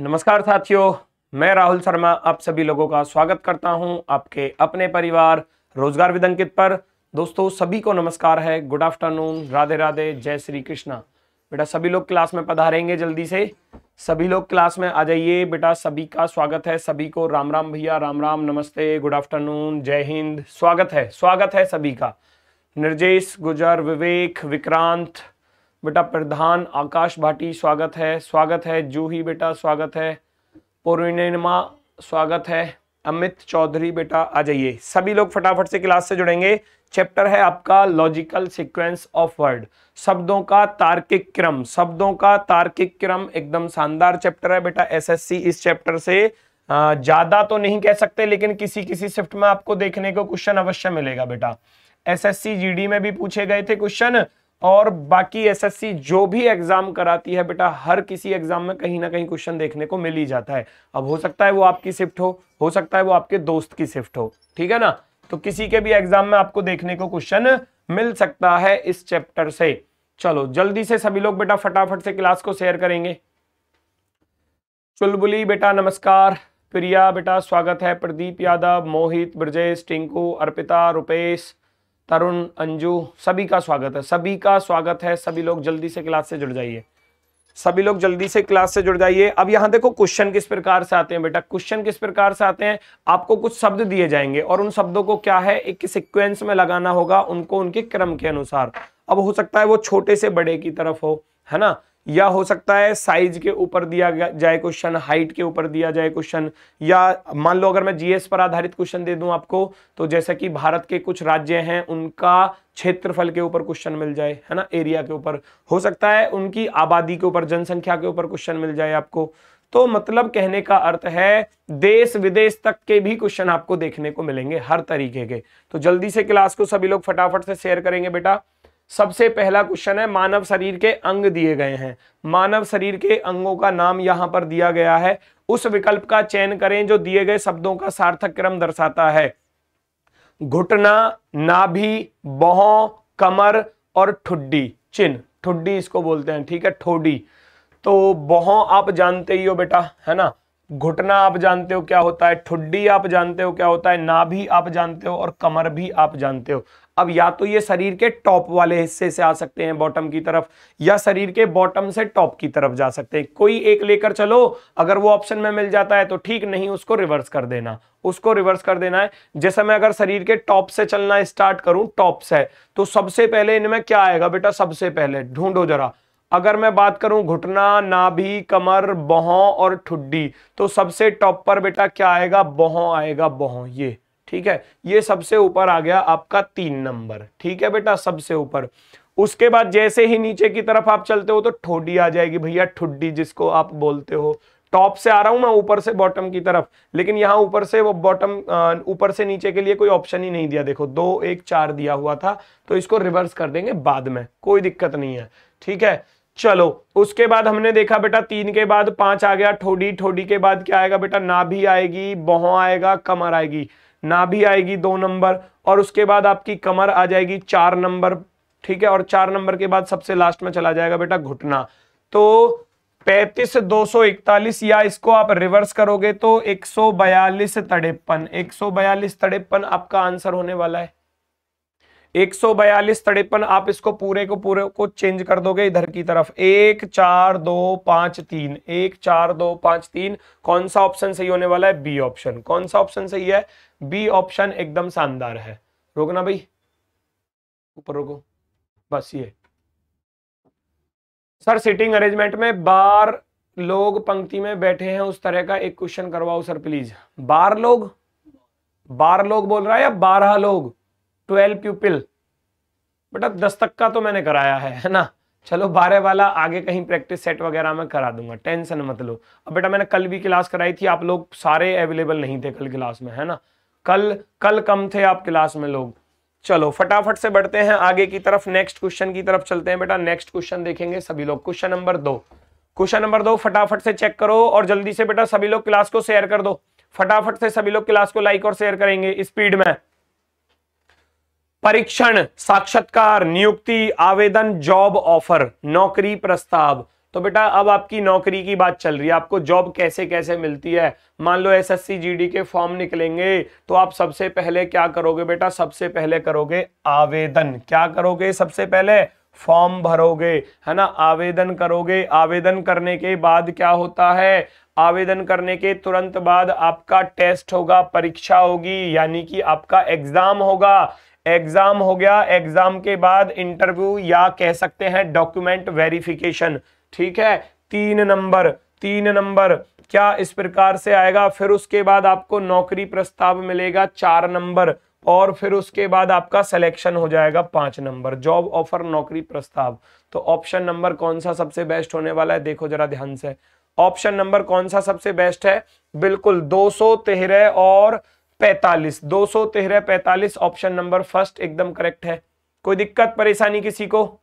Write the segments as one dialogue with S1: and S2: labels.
S1: नमस्कार साथियों, मैं राहुल शर्मा आप सभी लोगों का स्वागत करता हूँ आपके अपने परिवार रोज़गार विदंकित पर। दोस्तों, सभी को नमस्कार है। गुड आफ्टरनून, राधे राधे, जय श्री कृष्णा। बेटा, सभी लोग क्लास में पधारेंगे जल्दी से। सभी लोग क्लास में आ जाइए। बेटा, सभी का स्वागत है। सभी को राम राम भैया, राम राम, नमस्ते, गुड आफ्टरनून, जय हिंद। स्वागत है स्वागत है सभी का। निर्जेश, गुजर, विवेक, विक्रांत बेटा प्रधान आकाश भाटी, स्वागत है। स्वागत है जूही बेटा, स्वागत है। पूर्णिमा स्वागत है। अमित चौधरी बेटा, आ जाइए। सभी लोग फटाफट से क्लास से जुड़ेंगे। चैप्टर है आपका लॉजिकल सीक्वेंस ऑफ़ वर्ड। शब्दों का तार्किक क्रम। शब्दों का तार्किक क्रम एकदम शानदार चैप्टर है बेटा एसएससी। इस चैप्टर से ज़्यादा तो नहीं कह सकते, लेकिन किसी किसी शिफ्ट में आपको देखने को क्वेश्चन अवश्य मिलेगा बेटा। एसएससी, जीडी में भी पूछे गए थे क्वेश्चन। और बाकी एसएससी जो भी एग्ज़ाम कराती है बेटा, हर किसी एग्ज़ाम में कहीं ना कहीं क्वेश्चन देखने को मिल ही जाता है। अब हो सकता है वो आपकी शिफ्ट हो हो सकता है वो आपके दोस्त की शिफ्ट हो, ठीक है ना? तो किसी के भी एग्ज़ाम में आपको देखने को क्वेश्चन मिल सकता है इस चैप्टर से। चलो, जल्दी से सभी लोग बेटा फटाफट से क्लास को शेयर करेंगे। चुलबुली बेटा, नमस्कार। प्रिया बेटा, स्वागत है। प्रदीप यादव, मोहित, ब्रजेश, टिंकू, अर्पिता, रुपेश तरुण, अंजू, सभी का स्वागत है। सभी का स्वागत है। सभी लोग जल्दी से क्लास से जुड़ जाइए। सभी लोग जल्दी से क्लास से जुड़ जाइए। अब यहाँ देखो क्वेश्चन किस प्रकार से आते हैं बेटा? क्वेश्चन किस प्रकार से आते हैं? आपको कुछ शब्द दिए जाएँगे और उन शब्दों को क्या है? एक सिक्वेंस में लगाना होगा उनको उनके क्रम के अनुसार। अब हो सकता है वो छोटे से बड़े की तरफ़ हो, है ना? या हो सकता है साइज़ के ऊपर दिया जाए क्वेश्चन हाइट के ऊपर दिया जाए क्वेश्चन या मान लो अगर मैं जीएस पर आधारित क्वेश्चन दे दूँ आपको तो जैसे कि भारत के कुछ राज्य हैं, उनका क्षेत्रफल के ऊपर क्वेश्चन मिल जाए, है ना एरिया के ऊपर। हो सकता है उनकी आबादी के ऊपर, जनसंख्या के ऊपर क्वेश्चन मिल जाए आपको। तो मतलब कहने का अर्थ है, देश विदेश तक के भी क्वेश्चन आपको देखने को मिलेंगे, हर तरीके के। तो जल्दी से क्लास को सभी लोग फटाफट से शेयर करेंगे बेटा। सबसे पहला क्वेश्चन है, मानव शरीर के अंग दिए गए हैं। मानव शरीर के अंगों का नाम यहाँ पर दिया गया है। उस विकल्प का चयन करें जो दिए गए शब्दों का सार्थक क्रम दर्शाता है। घुटना, नाभि, बहो, कमर और ठुड्डी चिन्ह ठुड्डी इसको बोलते हैं, ठीक है? ठोडी। तो बहो आप जानते ही हो बेटा, है ना? घुटना आप जानते हो क्या होता है, ठुड्डी आप जानते हो क्या होता है, नाभि आप जानते हो और कमर भी आप जानते हो। अब या तो ये शरीर के टॉप वाले हिस्से से आ सकते हैं बॉटम की तरफ़, या शरीर के बॉटम से टॉप की तरफ़ जा सकते हैं। कोई एक लेकर चलो, अगर वो ऑप्शन में मिल जाता है तो ठीक, नहीं उसको रिवर्स कर देना। उसको रिवर्स कर देना है। जैसे मैं अगर शरीर के टॉप से चलना स्टार्ट करूँ टॉप से तो सबसे पहले इनमें क्या आएगा बेटा? सबसे पहले ढूंढो जरा। अगर मैं बात करूँ घुटना, नाभि, कमर, बहों और ठुड्डी तो सबसे टॉप पर बेटा क्या आएगा? बहों आएगा, बहों, ये। ठीक है? ये सबसे ऊपर आ गया आपका तीन नंबर। ठीक है बेटा? सबसे ऊपर। उसके बाद जैसे ही नीचे की तरफ़ आप चलते हो तो ठोडी आ जाएगी। भैया, ठुड्डी जिसको आप बोलते हो। टॉप से आ रहा हूँ मैं, ऊपर से बॉटम की तरफ़। लेकिन यहाँ ऊपर से वो बॉटम ऊपर से नीचे के लिए कोई ऑप्शन ही नहीं दिया। देखो, दो, एक, चार दिया हुआ था तो इसको रिवर्स कर देंगे बाद में। कोई दिक्कत नहीं है। ठीक है? चलो, उसके बाद हमने देखा बेटा, तीन के बाद पाँच आ गया। ठोडी ठोडी के बाद क्या आएगा बेटा? नाभि आएगी, बहो आएगा, कमर आएगी। नाभि आएगी दो नंबर, और उसके बाद आपकी कमर आ जाएगी चार नंबर, ठीक है? और चार नंबर के बाद सबसे लास्ट में चला जाएगा बेटा घुटना। तो पैतीस दो सौ इकतालीस या इसको आप रिवर्स करोगे तो एक सौ बयालीस तड़ेपन, एक सौ बयालीस तड़ेपन आपका आंसर होने वाला है। एक सौ बयालीस तड़ेपन आप इसको पूरे को पूरे को चेंज कर दोगे इधर की तरफ़। एक, चार, दो, पाँच, तीन। एक, चार, दो, पाँच, तीन, कौन सा ऑप्शन सही होने वाला है? बी ऑप्शन कौन सा ऑप्शन सही है? बी ऑप्शन एकदम शानदार है। रोकना भाई। ऊपर रोको। बस ये। सर सिटिंग अरेंजमेंट में बार लोग पंक्ति में बैठे हैं, उस तरह का एक क्वेश्चन करवाओ सर प्लीज़ बार लोग? बार लोग बोल रहा है या बारह लोग? ट्वेल्व प्यूपिल बेटा, दस तक का तो मैंने कराया है है ना? चलो, बारह वाला आगे कहीं प्रैक्टिस सेट वगैरह में करा दूँगा। टेंशन मत लो। अब बेटा, मैंने कल भी क्लास कराई थी, आप लोग सारे अवेलेबल नहीं थे कल क्लास में, है ना? कल कल कम थे आप क्लास में लोग। चलो, फटाफट से बढ़ते हैं आगे की तरफ़। नेक्स्ट क्वेश्चन की तरफ़ चलते हैं बेटा। नेक्स्ट क्वेश्चन देखेंगे सभी लोग। क्वेश्चन नंबर दो। क्वेश्चन नंबर दो, फटाफट से चेक करो और जल्दी से बेटा सभी लोग क्लास को शेयर कर दो। फटाफट से सभी लोग क्लास को लाइक और शेयर करेंगे स्पीड में। परीक्षण, साक्षात्कार, नियुक्ति, आवेदन जॉब ऑफ़र नौकरी प्रस्ताव। तो बेटा, अब आपकी नौकरी की बात चल रही है। आपको जॉब कैसे कैसे मिलती है? मान लो एसएससी, जीडी के फॉर्म निकलेंगे तो आप सबसे पहले क्या करोगे बेटा? सबसे पहले करोगे आवेदन। क्या करोगे सबसे पहले? फॉर्म भरोगे, है ना? आवेदन करोगे। आवेदन करने के बाद क्या होता है? आवेदन करने के तुरंत बाद आपका टेस्ट होगा, परीक्षा होगी, यानी कि आपका एग्ज़ाम होगा। एग्ज़ाम हो गया, एग्ज़ाम के बाद इंटरव्यू या कह सकते हैं डॉक्यूमेंट वेरिफिकेशन। ठीक है? तीन नंबर तीन नंबर। क्या इस प्रकार से आएगा? फिर उसके बाद आपको नौकरी प्रस्ताव मिलेगा चार नंबर और फिर उसके बाद आपका सिलेक्शन हो जाएगा पाँच नंबर। जॉब ऑफ़र नौकरी प्रस्ताव। तो ऑप्शन नंबर कौन सा सबसे बेस्ट होने वाला है? देखो जरा ध्यान से। ऑप्शन नंबर कौन सा सबसे बेस्ट है? बिल्कुल, दो सौ तेरह और पैतालीस। दो सौ तेरह पैतालीस ऑप्शन नंबर फ़र्स्ट एकदम करेक्ट है। कोई दिक्कत, परेशानी किसी को?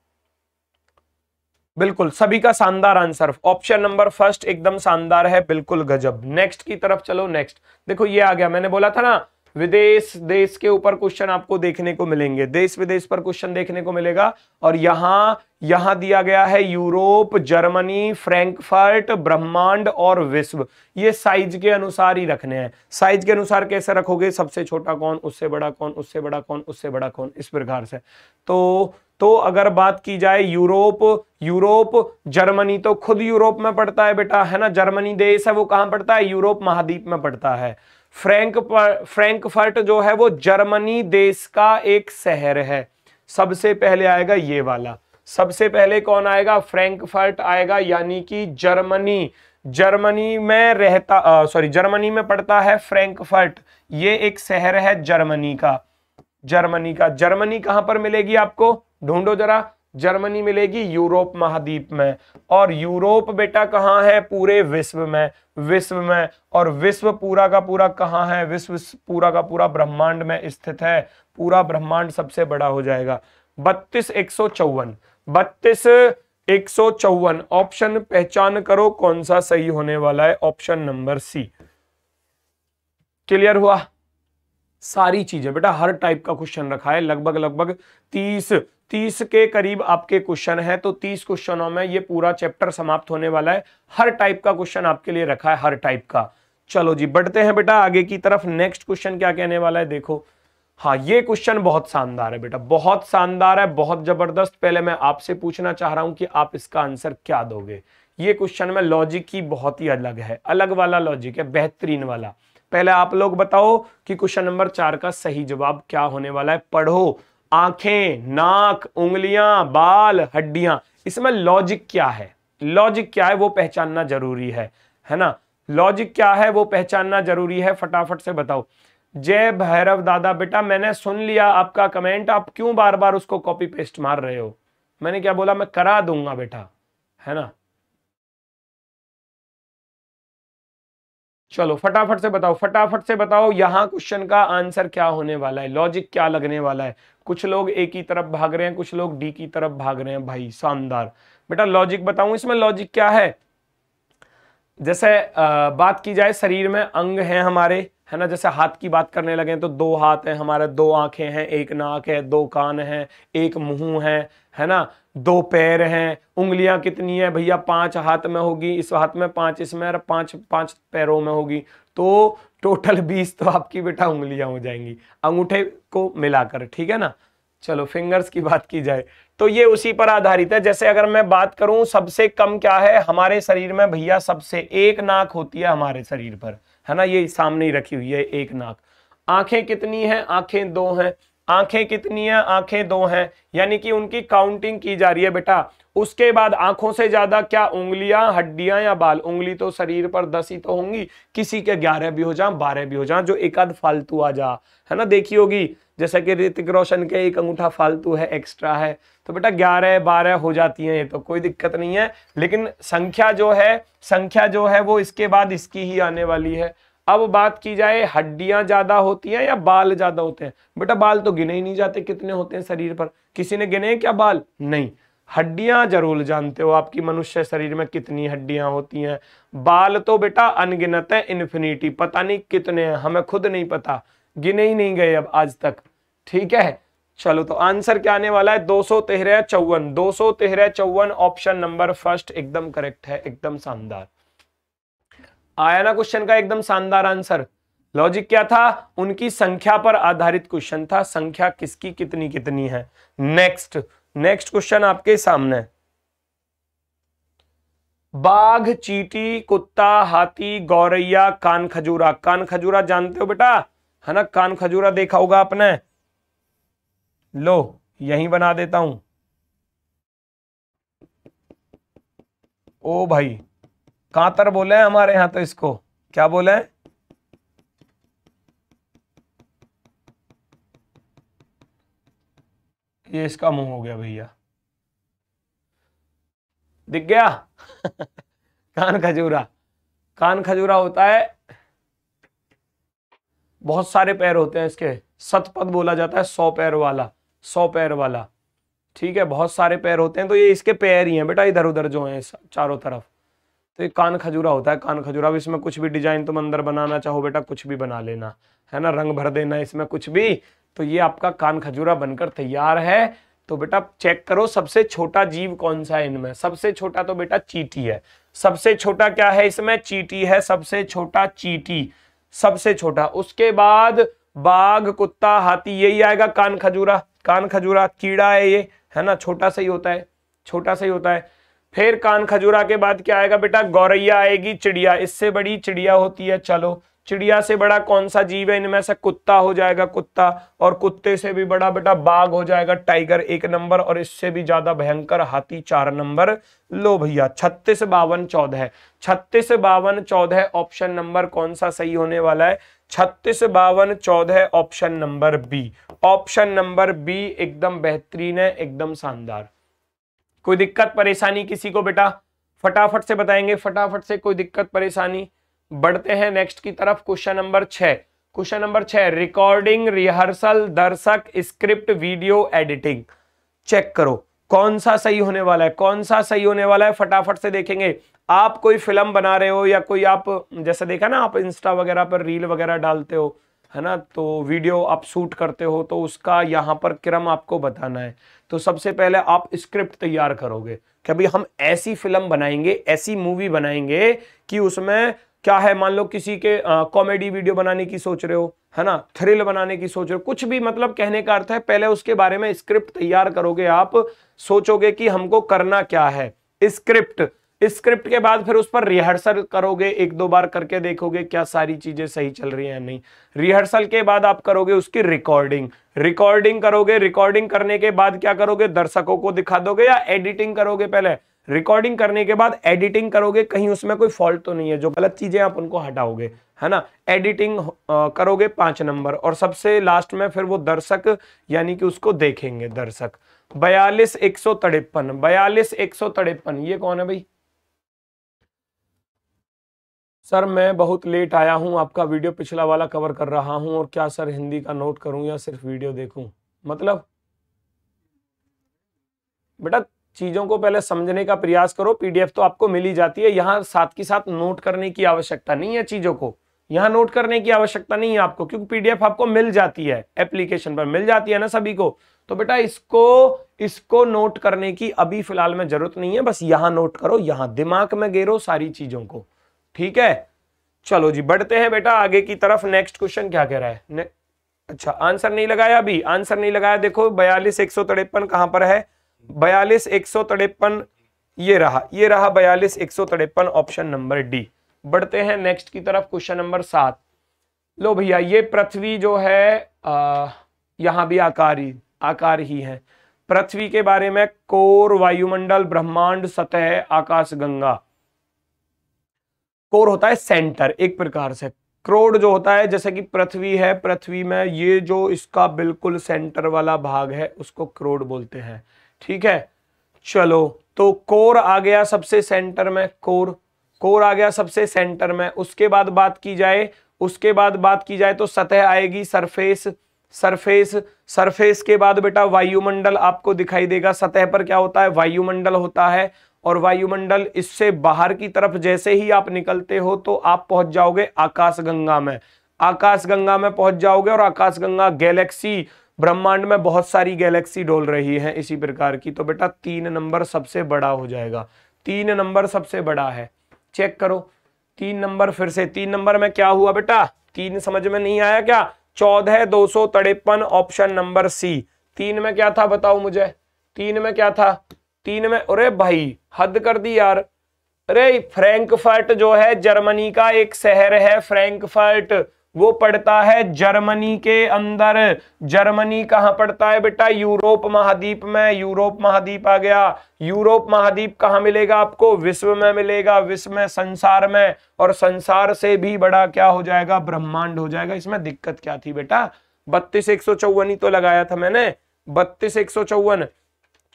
S1: बिल्कुल, सभी का शानदार आंसर ऑप्शन नंबर फ़र्स्ट एकदम शानदार है, बिल्कुल गजब। नेक्स्ट की तरफ़ चलो नेक्स्ट देखो, ये आ गया। मैंने बोला था ना, विदेश, देश के ऊपर क्वेश्चन आपको देखने को मिलेंगे। देश, विदेश पर क्वेश्चन देखने को मिलेगा। और यहाँ यहाँ दिया गया है यूरोप, जर्मनी, फ्रैंकफर्ट, ब्रह्मांड और विश्व। ये साइज़ के अनुसार ही रखने हैं। साइज़ के अनुसार कैसे रखोगे? सबसे छोटा कौन, उससे बड़ा कौन, उससे बड़ा कौन, उससे बड़ा कौन, इस प्रकार से। तो तो अगर बात की जाए यूरोप यूरोप, जर्मनी तो खुद यूरोप में पड़ता है बेटा, है ना? जर्मनी देश है, वो कहाँ पड़ता है? यूरोप महाद्वीप में पड़ता है। फ्रैंक फ्रैंकफर्ट जो है, वो जर्मनी देश का एक शहर है। सबसे पहले आएगा ये वाला। सबसे पहले कौन आएगा? फ्रैंकफर्ट आएगा, यानी कि जर्मनी। जर्मनी में रहता सॉरी जर्मनी में पड़ता है फ्रैंकफर्ट। ये एक शहर है जर्मनी का। जर्मनी का। जर्मनी कहाँ पर मिलेगी आपको? ढूंढो जरा, जर्मनी मिलेगी, यूरोप महाद्वीप में। और यूरोप बेटा कहाँ है? पूरे विश्व में विश्व में। और विश्व पूरा का पूरा कहाँ है? विश्व पूरा का पूरा ब्रह्मांड में स्थित है। पूरा ब्रह्मांड सबसे बड़ा हो जाएगा। बत्तीस एक सौ चौवन। बत्तीस एक सौ चौवन। ऑप्शन पहचान करो कौन सा सही होने वाला है। ऑप्शन नंबर सी। क्लियर हुआ? सारी चीज़ें। बेटा हर टाइप का क्वेश्चन रखा है। लगभग लगभग तीस तीस के करीब आपके क्वेश्चन है तो तीस क्वेश्चनों में ये पूरा चैप्टर समाप्त होने वाला है। हर टाइप का क्वेश्चन आपके लिए रखा है, हर टाइप का। चलो जी, बढ़ते हैं बेटा, आगे की तरफ़ नेक्स्ट क्वेश्चन क्या कहने वाला है, देखो। हाँ ये क्वेश्चन बहुत शानदार है बेटा, बहुत शानदार है, बहुत ज़बरदस्त। पहले मैं आपसे पूछना चाह रहा हूँ कि आप इसका आंसर क्या दोगे। ये क्वेश्चन में लॉजिक की बहुत ही अलग है, अलग वाला लॉजिक है, बेहतरीन वाला। पहले आप लोग बताओ कि क्वेश्चन नंबर चार का सही जवाब क्या होने वाला है, पढ़ो। आँखें, नाक, उंगलियाँ, बाल, हड्डियाँ, इसमें लॉजिक क्या है? लॉजिक क्या है वो पहचानना ज़रूरी है है ना? लॉजिक क्या है वो पहचानना ज़रूरी है? फटाफट से बताओ। जय भैरव दादा, बेटा, मैंने सुन लिया आपका कमेंट आप क्यों बार बार उसको कॉपी पेस्ट मार रहे हो? मैंने क्या बोला, मैं करा दूँगा, बेटा। है ना? चलो, फटाफट से बताओ, फटाफट से बताओ, यहाँ क्वेश्चन का आंसर क्या होने वाला है? लॉजिक क्या लगने वाला है? कुछ लोग ए की तरफ़ भाग रहे हैं, कुछ लोग डी की तरफ़ भाग रहे हैं, भाई शानदार। बेटा लॉजिक बताऊँ, इसमें लॉजिक क्या है? जैसे बात की जाए, शरीर में अंग हैं हमारे, है ना? जैसे हाथ की बात करने लगे तो दो हाथ हैं हमारे, दो आँखें हैं, एक नाक है, दो कान है, एक मुँह है है ना? दो पैर हैं, उंगलियाँ कितनी है, भैया पाँच हाथ में होगी, इस हाथ में पाँच, इसमें और पाँच पाँच पैरों में होगी। तो टोटल बीस तो आपकी बेटा उंगलियाँ हो जाएँगी, अंगूठे को मिलाकर, ठीक है ना? चलो फिंगर्स की बात की जाए तो ये उसी पर आधारित है। जैसे अगर मैं बात करूँ, सबसे कम क्या है? हमारे शरीर में भैया सबसे एक नाक होती है हमारे शरीर पर, है ना? ये सामने ही रखी हुई है, एक नाक। आँखें कितनी हैं? आँखें दो हैं। आँखें कितनी हैं? आँखें दो हैं। यानी कि उनकी काउंटिंग की जा रही है बेटा। उसके बाद आँखों से ज़्यादा क्या? उंगलियाँ, हड्डियाँ या बाल? उंगली तो शरीर पर दस ही तो होंगी। किसी के ग्यारह भी हो जा बारह भी हो जा जो एक आध फालतू आ जा। है ना? देखी होगी, जैसा कि ऋतिक रोशन के एक अंगूठा फालतू है एक्स्ट्रा है। तो बेटा ग्यारह, बारह हो जाती है, ये तो कोई दिक्कत नहीं है। लेकिन संख्या जो है, संख्या जो है, वो इसके बाद इसकी ही आने वाली है। अब बात की जाए, हड्डियाँ ज़्यादा होती हैं या बाल ज़्यादा होते हैं? बेटा, बाल तो गिने ही नहीं जाते कितने होते हैं शरीर पर। किसी ने गिने क्या बाल? नहीं। हड्डियाँ ज़रूर जानते हो आपकी मनुष्य शरीर में कितनी हड्डियाँ होती हैं। बाल तो बेटा अनगिनत है इन्फिनिटी पता नहीं कितने हैं, हमें खुद नहीं पता। गिने ही नहीं गए अब आज तक। ठीक है? चलो तो आंसर क्या आने वाला है? दो सौ तेरह चौवन। दो सौ तेरह चौवन ऑप्शन नंबर फ़र्स्ट एकदम करेक्ट है, एकदम शानदार। आया ना क्वेश्चन का एकदम शानदार आंसर लॉजिक क्या था? उनकी संख्या पर आधारित क्वेश्चन था। संख्या किसकी कितनी कितनी है? नेक्स्ट नेक्स्ट क्वेश्चन आपके सामने. बाघ, चीटी, कुत्ता, हाथी, गौरैया, कान खजूरा। कान खजूरा जानते हो बेटा? है ना? कान खजूरा देखा होगा आपने। लो, यहीं बना देता हूँ। ओ भाई कांतर बोले हैं हमारे यहाँ तो इसको। क्या बोले हैं? ये इसका मुँह हो गया भैया। दिख गया? कान खजूरा। कान खजूरा होता है। बहुत सारे पैर होते हैं इसके। सतपद बोला जाता है सौ पैर वाला सौ पैर वाला। ठीक है बहुत सारे पैर होते हैं तो ये इसके पैर ही हैं। बेटा इधर उधर जो हैं चारों तरफ़। तो ये कान खजूरा होता है, कान खजूरा। भी इसमें कुछ भी डिज़ाइन तुम अंदर बनाना चाहो बेटा, कुछ भी बना लेना, है ना? रंग भर देना इसमें कुछ भी तो ये आपका कान खजूरा बनकर तैयार है। तो बेटा चेक करो, सबसे छोटा जीव कौन सा है इनमें? सबसे छोटा तो बेटा चीटी है। सबसे छोटा क्या है इसमें? चीटी है। सबसे छोटा चीटी, सबसे छोटा। उसके बाद बाघ, कुत्ता, हाथी, यही आएगा कान खजूरा। कान खजूरा कीड़ा है ये, है ना? छोटा सा ही होता है, छोटा सा ही होता है। फिर कान खजूरा के बाद क्या आएगा बेटा? गौरैया आएगी, चिड़िया। इससे बड़ी चिड़िया होती है, चलो। चिड़िया से बड़ा कौन सा जीव है? इनमें से कुत्ता हो जाएगा कुत्ता, और कुत्ते से भी बड़ा बेटा बाघ हो जाएगा टाइगर, एक नंबर, और इससे भी ज़्यादा भयंकर हाथी चार नंबर। लो भैया, छत्तीस बावन चौदह छत्तीस बावन चौदह ऑप्शन नंबर कौन सा सही होने वाला है? छत्तीस बावन चौदह option number B. Option number B एकदम बेहतरीन है, एकदम शानदार। कोई दिक्कत, परेशानी किसी को बेटा? फटाफट से बताएँगे, फटाफट से कोई दिक्कत, परेशानी। बढ़ते हैं नेक्स्ट की तरफ़, क्वेश्चन नंबर छह। क्वेश्चन नंबर छह रिकॉर्डिंग रिहर्सल दर्शक स्क्रिप्ट वीडियो एडिटिंग चेक करो, कौन सा सही होने वाला है? कौन सा सही होने वाला है? फटाफट से देखेंगे। आप कोई फ़िल्म बना रहे हो या कोई आप, जैसे देखा ना आप इंस्टा वगैरह पर रील वगैरह डालते हो है ना? तो वीडियो आप शूट करते हो तो उसका यहाँ पर क्रम आपको बताना है। तो सबसे पहले आप स्क्रिप्ट तैयार करोगे कि अभी हम ऐसी फ़िल्म बनाएँगे, ऐसी मूवी बनाएँगे कि उसमें क्या है? मान लो किसी के कॉमेडी वीडियो बनाने की सोच रहे हो, है ना? थ्रिल बनाने की सोच रहे हो। कुछ भी मतलब कहने का अर्थ है, पहले उसके बारे में स्क्रिप्ट तैयार करोगे आप, सोचोगे कि हमको करना क्या है। स्क्रिप्ट स्क्रिप्ट के बाद फिर उस पर रिहर्सल करोगे, एक दो बार करके देखोगे क्या सारी चीज़ें सही चल रही हैं नहीं। रिहर्सल के बाद आप करोगे उसकी रिकॉर्डिंग रिकॉर्डिंग करोगे रिकॉर्डिंग करने के बाद क्या करोगे? दर्शकों को दिखा दोगे या एडिटिंग करोगे पहले? रिकॉर्डिंग करने के बाद एडिटिंग करोगे, कहीं उसमें कोई फॉल्ट तो नहीं है, जो गलत चीज़ें आप उनको हटाओगे, है ना? एडिटिंग करोगे पाँच नंबर और सबसे लास्ट में फिर वो दर्शक, यानी कि उसको देखेंगे, दर्शक। बयालीस एक सौ तड़ेपन बयालीस एक सौ तड़ेपन ये कौन है भाई? सर, मैं बहुत लेट आया हूँ, आपका वीडियो पिछला वाला कवर कर रहा हूँ और क्या सर हिंदी का नोट करूँ या सिर्फ़ वीडियो देखूँ? मतलब बेटा, चीज़ों को पहले समझने का प्रयास करो पीडीएफ तो आपको मिल जाती है। यहाँ साथ के साथ नोट करने की आवश्यकता नहीं है चीज़ों को। यहाँ नोट करने की आवश्यकता नहीं है आपको, क्योंकि पीडीएफ आपको मिल जाती है एप्लीकेशन पर मिल जाती है ना सभी को। तो बेटा, इसको इसको नोट करने की अभी फ़िलहाल में ज़रूरत नहीं है, बस यहाँ नोट करो, यहाँ दिमाग में गेरो सारी चीज़ों को। ठीक है? चलो जी बढ़ते हैं बेटा आगे की तरफ़ नेक्स्ट क्वेश्चन क्या कह रहा है? ने... अच्छा आंसर नहीं लगाया अभी आंसर नहीं लगाया। देखो बयालीस एक सौ तिरपन कहाँ पर है? बयालीस एक सौ तिरपन ये रहा ये रहा बयालीस एक सौ तिरपन ऑप्शन नंबर डी बढ़ते हैं नेक्स्ट की तरफ़ क्वेश्चन नंबर सात। लो भैया ये पृथ्वी जो है आ, यहाँ भी आकार ही आकार ही है। पृथ्वी के बारे में कोर वायुमंडल ब्रह्मांड सतह आकाश गंगा। कोर होता है सेंटर, एक प्रकार से। क्रोड जो होता है, जैसे कि पृथ्वी है, पृथ्वी में ये जो इसका बिल्कुल सेंटर वाला भाग है, उसको क्रोड बोलते हैं। ठीक है? चलो तो कोर आ गया सबसे सेंटर में, कोर। कोर आ गया सबसे सेंटर में। उसके बाद बात की जाए, उसके बाद बात की जाए तो सतह आएगी सरफेस। सरफेस सरफेस के बाद बेटा वायुमंडल आपको दिखाई देगा। सतह पर क्या होता है? वायुमंडल होता है। और वायुमंडल इससे बाहर की तरफ़ जैसे ही आप निकलते हो तो आप पहुँच जाओगे आकाशगंगा में। आकाशगंगा में पहुँच जाओगे और आकाशगंगा गैलेक्सी, ब्रह्मांड में बहुत सारी गैलेक्सी डोल रही है इसी प्रकार की। तो बेटा, तीन नंबर सबसे बड़ा हो जाएगा। तीन नंबर सबसे बड़ा है। चेक करो। तीन नंबर फिर से। तीन नंबर में क्या हुआ बेटा? तीन समझ में नहीं आया क्या? चौदह, दो सौ तिरपन, ऑप्शन नंबर सी। तीन में क्या था बताओ मुझे? तीन में क्या था? तीन में, अरे भाई, हद कर दी यार। अरे, फ्रैंकफर्ट जो है, जर्मनी का एक शहर है, फ्रैंकफर्ट। वो पड़ता है जर्मनी के अंदर। जर्मनी कहाँ पड़ता है बेटा? यूरोप महाद्वीप में। यूरोप महाद्वीप आ गया। यूरोप महाद्वीप कहाँ मिलेगा आपको? विश्व में मिलेगा, विश्व में, संसार में। और संसार से भी बड़ा क्या हो जाएगा? ब्रह्मांड हो जाएगा। इसमें दिक्कत क्या थी बेटा? बत्तीस एक सौ चौवन ही तो लगाया था मैंने। बत्तीस एक सौ चौवन।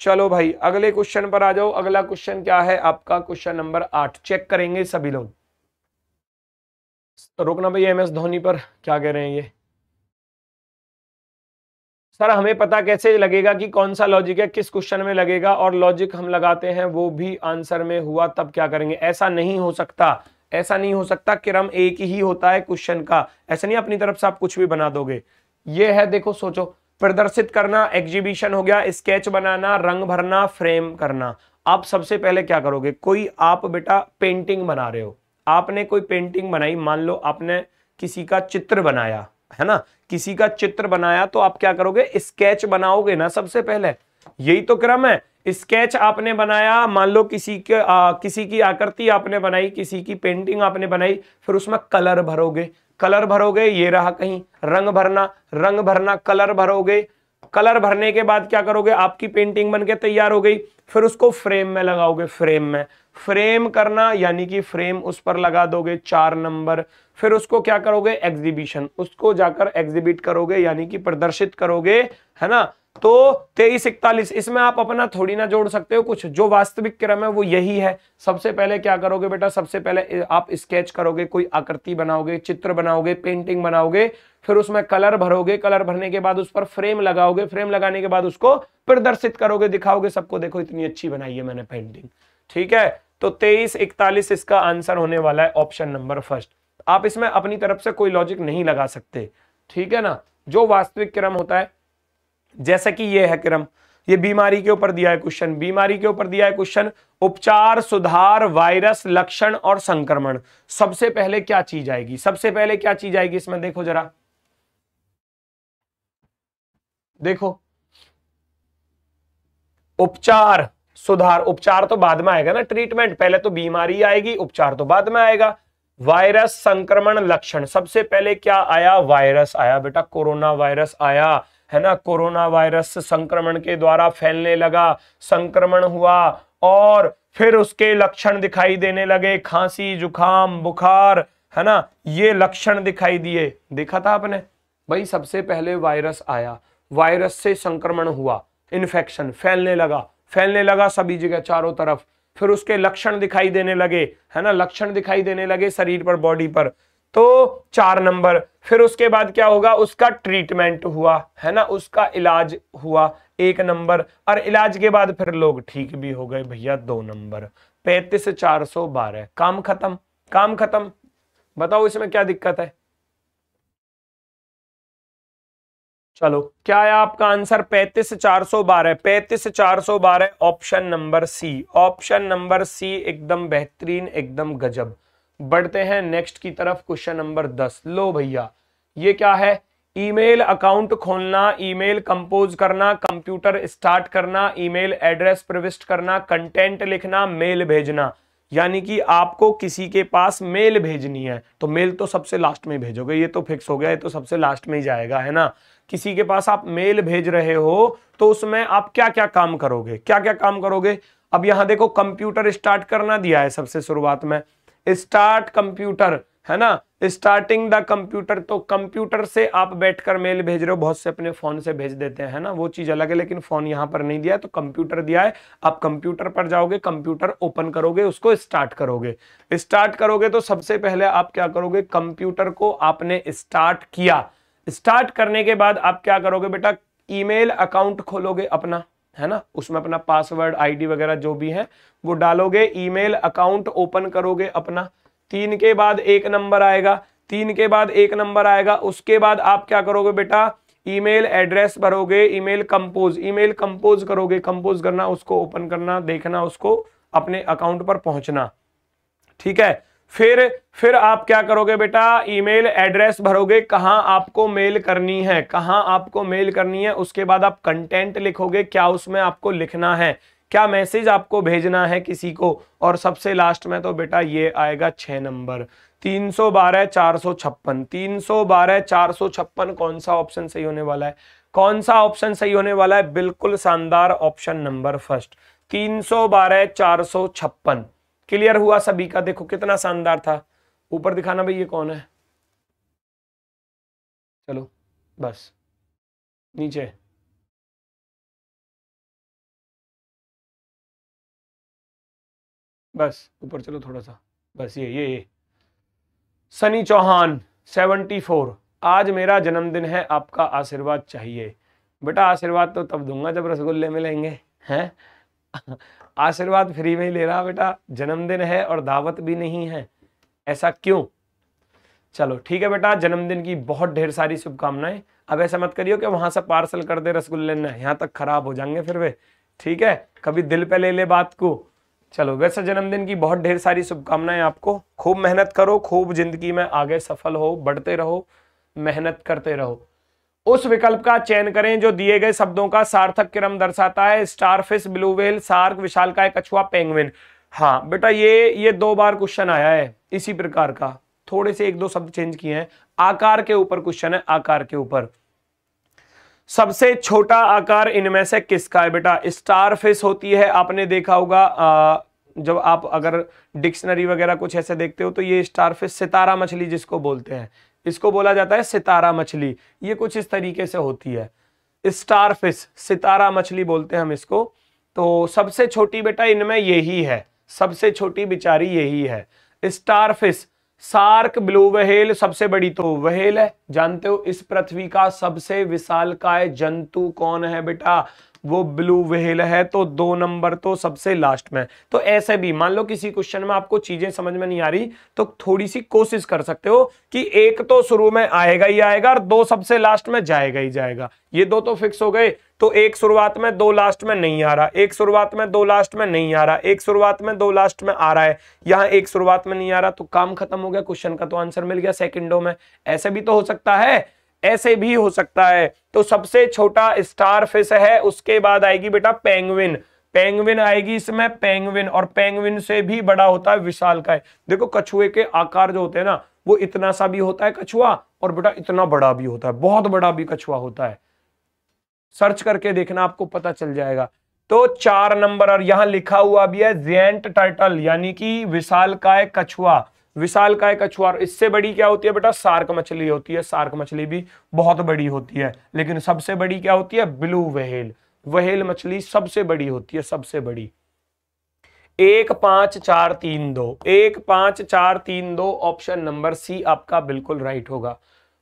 S1: चलो भाई, अगले क्वेश्चन पर आ जाओ। अगला क्वेश्चन क्या है? आपका क्वेश्चन नंबर आठ। चेक करेंगे सभी लोग। रोकना भाई एम एस धोनी पर। क्या कह रहे हैं ये? सर, हमें पता कैसे लगेगा कि कौन सा लॉजिक है, किस क्वेश्चन में लगेगा, और लॉजिक हम लगाते हैं, वो भी आंसर में हुआ, तब क्या करेंगे? ऐसा नहीं हो सकता। ऐसा नहीं हो सकता क्रम एक ही होता है क्वेश्चन का। ऐसा नहीं, अपनी तरफ़ से आप कुछ भी बना दोगे। ये है, देखो, सोचो। प्रदर्शित करना एग्जीबिशन हो गया स्केच बनाना रंग भरना फ्रेम करना। आप सबसे पहले क्या करोगे? कोई आप बेटा पेंटिंग बना रहे हो। आपने कोई पेंटिंग बनाई मान लो आपने किसी का चित्र बनाया है ना? किसी का चित्र बनाया तो आप क्या करोगे? स्केच बनाओगे ना सबसे पहले। यही तो क्रम है। स्केच आपने बनाया मान लो किसी के आ, किसी की आकृति आपने बनाई किसी की पेंटिंग आपने बनाई फिर उसमें कलर भरोगे। कलर भरोगे, ये रहा कहीं, रंग भरना रंग भरना, कलर भरोगे। कलर भरने के बाद क्या करोगे? आपकी पेंटिंग बनके तैयार हो गई, फिर उसको फ्रेम में लगाओगे फ्रेम में। फ्रेम करना यानी कि फ्रेम उस पर लगा दोगे चार नंबर फिर उसको क्या करोगे? एग्जीबिशन उसको जाकर एग्जीबिट करोगे, यानी कि प्रदर्शित करोगे, है ना? तो तेईस इकतालीस, इसमें आप अपना थोड़ी ना जोड़ सकते हो, कुछ जो वास्तविक क्रम है वो यही है। सबसे पहले क्या करोगे बेटा? सबसे पहले आप स्केच करोगे, कोई आकृति बनाओगे, चित्र बनाओगे पेंटिंग बनाओगे, फिर उसमें कलर भरोगे कलर भरने के बाद उस पर फ्रेम लगाओगे फ्रेम लगाने के बाद उसको प्रदर्शित करोगे, दिखाओगे, सबको देखो, इतनी अच्छी बनाई है मैंने पेंटिंग ठीक है? तो तेईस इकतालीस इसका आंसर होने वाला है ऑप्शन नंबर फ़र्स्ट आप इसमें अपनी तरफ़ से कोई लॉजिक नहीं लगा सकते। ठीक है ना? जो वास्तविक क्रम होता है जैसा कि ये है क्रम ये बीमारी के ऊपर दिया है क्वेश्चन बीमारी के ऊपर दिया है क्वेश्चन उपचार, सुधार, वायरस, लक्षण और संक्रमण। सबसे पहले क्या चीज़ आएगी? सबसे पहले क्या चीज़ आएगी इसमें? देखो जरा। देखो। उपचार, सुधार, उपचार तो बाद में आएगा ना ट्रीटमेंट पहले तो बीमारी आएगी, उपचार तो बाद में आएगा। वायरस, संक्रमण, लक्षण। सबसे पहले क्या आया? वायरस आया। बेटा, कोरोना वायरस आया। है ना, कोरोना वायरस संक्रमण के द्वारा फैलने लगा, संक्रमण हुआ और फिर उसके लक्षण दिखाई देने लगे, खांसी, जुखाम, बुखार, है ना, ये लक्षण दिखाई दिए। देखा था आपने? भाई, सबसे पहले वायरस आया, वायरस से संक्रमण हुआ इन्फेक्शन फैलने लगा फैलने लगा सभी जगह चारों तरफ़, फिर उसके लक्षण दिखाई देने लगे, है ना, लक्षण दिखाई देने लगे शरीर पर बॉडी पर। तो चार नंबर। फिर उसके बाद क्या होगा? उसका ट्रीटमेंट हुआ, है ना? उसका इलाज हुआ, एक नंबर। और इलाज के बाद फिर लोग ठीक भी हो गए भैया, दो नंबर। पैंतीस चार सौ बारह। काम खत्म काम खत्म। बताओ इसमें क्या दिक्कत है? चलो, क्या है आपका आंसर? पैंतीस चार सौ बारह। पैंतीस चार सौ बारह option number C option number C एकदम बेहतरीन, एकदम गजब। बढ़ते हैं नेक्स्ट की तरफ़ क्वेश्चन नंबर दस। लो भैया, ये क्या है? ईमेल अकाउंट खोलना, ईमेल कंपोज करना, कंप्यूटर स्टार्ट करना, ईमेल एड्रेस प्रविष्ट करना कंटेंट लिखना, मेल भेजना। यानी कि आपको किसी के पास मेल भेजनी है। तो मेल तो सबसे लास्ट में भेजोगे, ये तो फिक्स हो गया, ये तो सबसे लास्ट में ही जाएगा, है ना? किसी के पास आप मेल भेज रहे हो तो उसमें आप क्या क्या काम करोगे? क्या क्या काम करोगे? अब यहाँ देखो कंप्यूटर स्टार्ट करना दिया है सबसे शुरुआत में। स्टार्ट कंप्यूटर, है ना? स्टार्टिंग द कंप्यूटर तो कंप्यूटर से आप बैठकर मेल भेज रहे हो, बहुत से अपने फ़ोन से भेज देते हैं ना? वो चीज़ अलग है, लेकिन फ़ोन यहाँ पर नहीं दिया है तो कंप्यूटर दिया है। आप कंप्यूटर पर जाओगे, कंप्यूटर ओपन करोगे, उसको स्टार्ट करोगे। स्टार्ट करोगे तो सबसे पहले आप क्या करोगे, कंप्यूटर को आपने स्टार्ट किया। स्टार्ट करने के बाद आप क्या करोगे बेटा, ईमेल अकाउंट खोलोगे अपना। है ना? उसमें अपना पासवर्ड आईडी वगैरह जो भी है, वो डालोगे ईमेल अकाउंट ओपन करोगे अपना। तीन के बाद एक नंबर आएगा, तीन के बाद एक नंबर आएगा, उसके बाद आप क्या करोगे बेटा? ईमेल एड्रेस भरोगे ईमेल कंपोज ईमेल कंपोज करोगे। कंपोज करना, उसको ओपन करना, देखना, उसको अपने अकाउंट पर पहुँचना। ठीक है? फिर फिर आप क्या करोगे बेटा? ईमेल एड्रेस भरोगे, कहाँ आपको मेल करनी है, कहाँ आपको मेल करनी है, उसके बाद आप कंटेंट लिखोगे, क्या उसमें आपको लिखना है, क्या मैसेज आपको भेजना है किसी को? और सबसे लास्ट में तो बेटा ये आएगा छह नंबर। तीन सौ बारह, चार सौ छप्पन। तीन सौ बारह, चार सौ छप्पन कौन सा ऑप्शन सही होने वाला है? कौन सा ऑप्शन सही होने वाला है? बिल्कुल शानदार ऑप्शन नंबर फ़र्स्ट तीन सौ बारह, चार सौ छप्पन। क्लियर हुआ सभी का? देखो, कितना शानदार था। ऊपर दिखाना भाई, ये कौन है? चलो, बस। नीचे। बस, ऊपर चलो थोड़ा सा। बस ये ये ये। सनी चौहान सेवेंटी फोर आज मेरा जन्मदिन है, आपका आशीर्वाद चाहिए। बेटा, आशीर्वाद तो तब दूँगा जब रसगुल्ले मिलेंगे, हैं? आशीर्वाद फ्री में ही ले रहा बेटा, जन्मदिन है और दावत भी नहीं है। ऐसा क्यों? चलो, ठीक है बेटा, जन्मदिन की बहुत ढेर सारी शुभकामनाएँ। अब ऐसा मत करियो कि वहाँ से पार्सल कर दे रसगुल्ले ने यहाँ तक खराब हो जाएँगे फिर वे। ठीक है, कभी दिल पे ले ले बात को। चलो, वैसे जन्मदिन की बहुत ढेर सारी शुभकामनाएँ आपको। खूब मेहनत करो, खूब ज़िंदगी में आगे सफल हो, बढ़ते रहो, मेहनत करते रहो। उस विकल्प का चयन करें जो दिए गए शब्दों का सार्थक क्रम दर्शाता है स्टारफिश ब्लू वेल सार्क विशालकाय कछुआ पेंगविन हाँ बेटा ये ये दो बार क्वेश्चन आया है इसी प्रकार का। थोड़े से एक दो शब्द चेंज किए हैं। आकार के ऊपर क्वेश्चन है आकार के ऊपर। सबसे छोटा आकार इनमें से किसका है बेटा? स्टारफिश होती है आपने देखा होगा आ, जब आप अगर डिक्शनरी वगैरह कुछ ऐसे देखते हो तो ये स्टारफिश सितारा मछली जिसको बोलते हैं। इसको बोला जाता है सितारा मछली। ये कुछ इस तरीके से होती है। स्टार सितारा मछली बोलते हैं हम इसको। तो सबसे छोटी बेटा इनमें यही है। सबसे छोटी बिचारी यही है। Starfish shark, blue whale सबसे बड़ी तो वहेल है। जानते हो इस पृथ्वी का सबसे विशाल काय जंतु कौन है बेटा? वो ब्लू व्हेल है तो दो नंबर तो सबसे लास्ट में तो ऐसे भी, मान लो किसी क्वेश्चन में आपको चीज़ें समझ में नहीं आ रही तो थोड़ी सी कोशिश कर सकते हो कि एक तो शुरू में आएगा ही आएगा और दो सबसे लास्ट में जाएगा ही जाएगा। ये दो तो फिक्स हो गए तो एक शुरुआत में दो लास्ट में नहीं आ रहा, एक शुरुआत में दो लास्ट में नहीं आ रहा, एक शुरुआत में दो लास्ट में आ रहा है, यहाँ एक शुरुआत में नहीं आ रहा तो काम खत्म हो गया क्वेश्चन का तो आंसर मिल गया सेकंडों में। ऐसे भी तो हो सकता है ऐसे भी हो सकता है। तो सबसे छोटा स्टार फ़िश है, उसके बाद आएगी बेटा पेंगविन पेंगविन आएगी इसमें पेंगविन और पेंगविन से भी बड़ा होता है, विशाल का है। देखो, कछुए के आकार जो होते हैं ना, वो इतना सा भी होता है कछुआ, और बेटा इतना बड़ा भी होता है, बहुत बड़ा भी कछुआ होता है। सर्च करके देखना, आपको पता चल जाएगा। तो चार नंबर, और यहाँ लिखा हुआ भी है, जेंट टर्टल, यानी कि विशाल काय कछुआ। विशाल काय कछुआ इससे बड़ी क्या होती है बेटा? सार्क मछली होती है। सार्क मछली भी बहुत बड़ी होती है, लेकिन सबसे बड़ी क्या होती है? Blue whale. वहेल मछली सबसे बड़ी होती है, सबसे बड़ी। एक पाँच चार तीन दो। एक पाँच चार तीन दो ऑप्शन नंबर सी आपका बिल्कुल राइट होगा।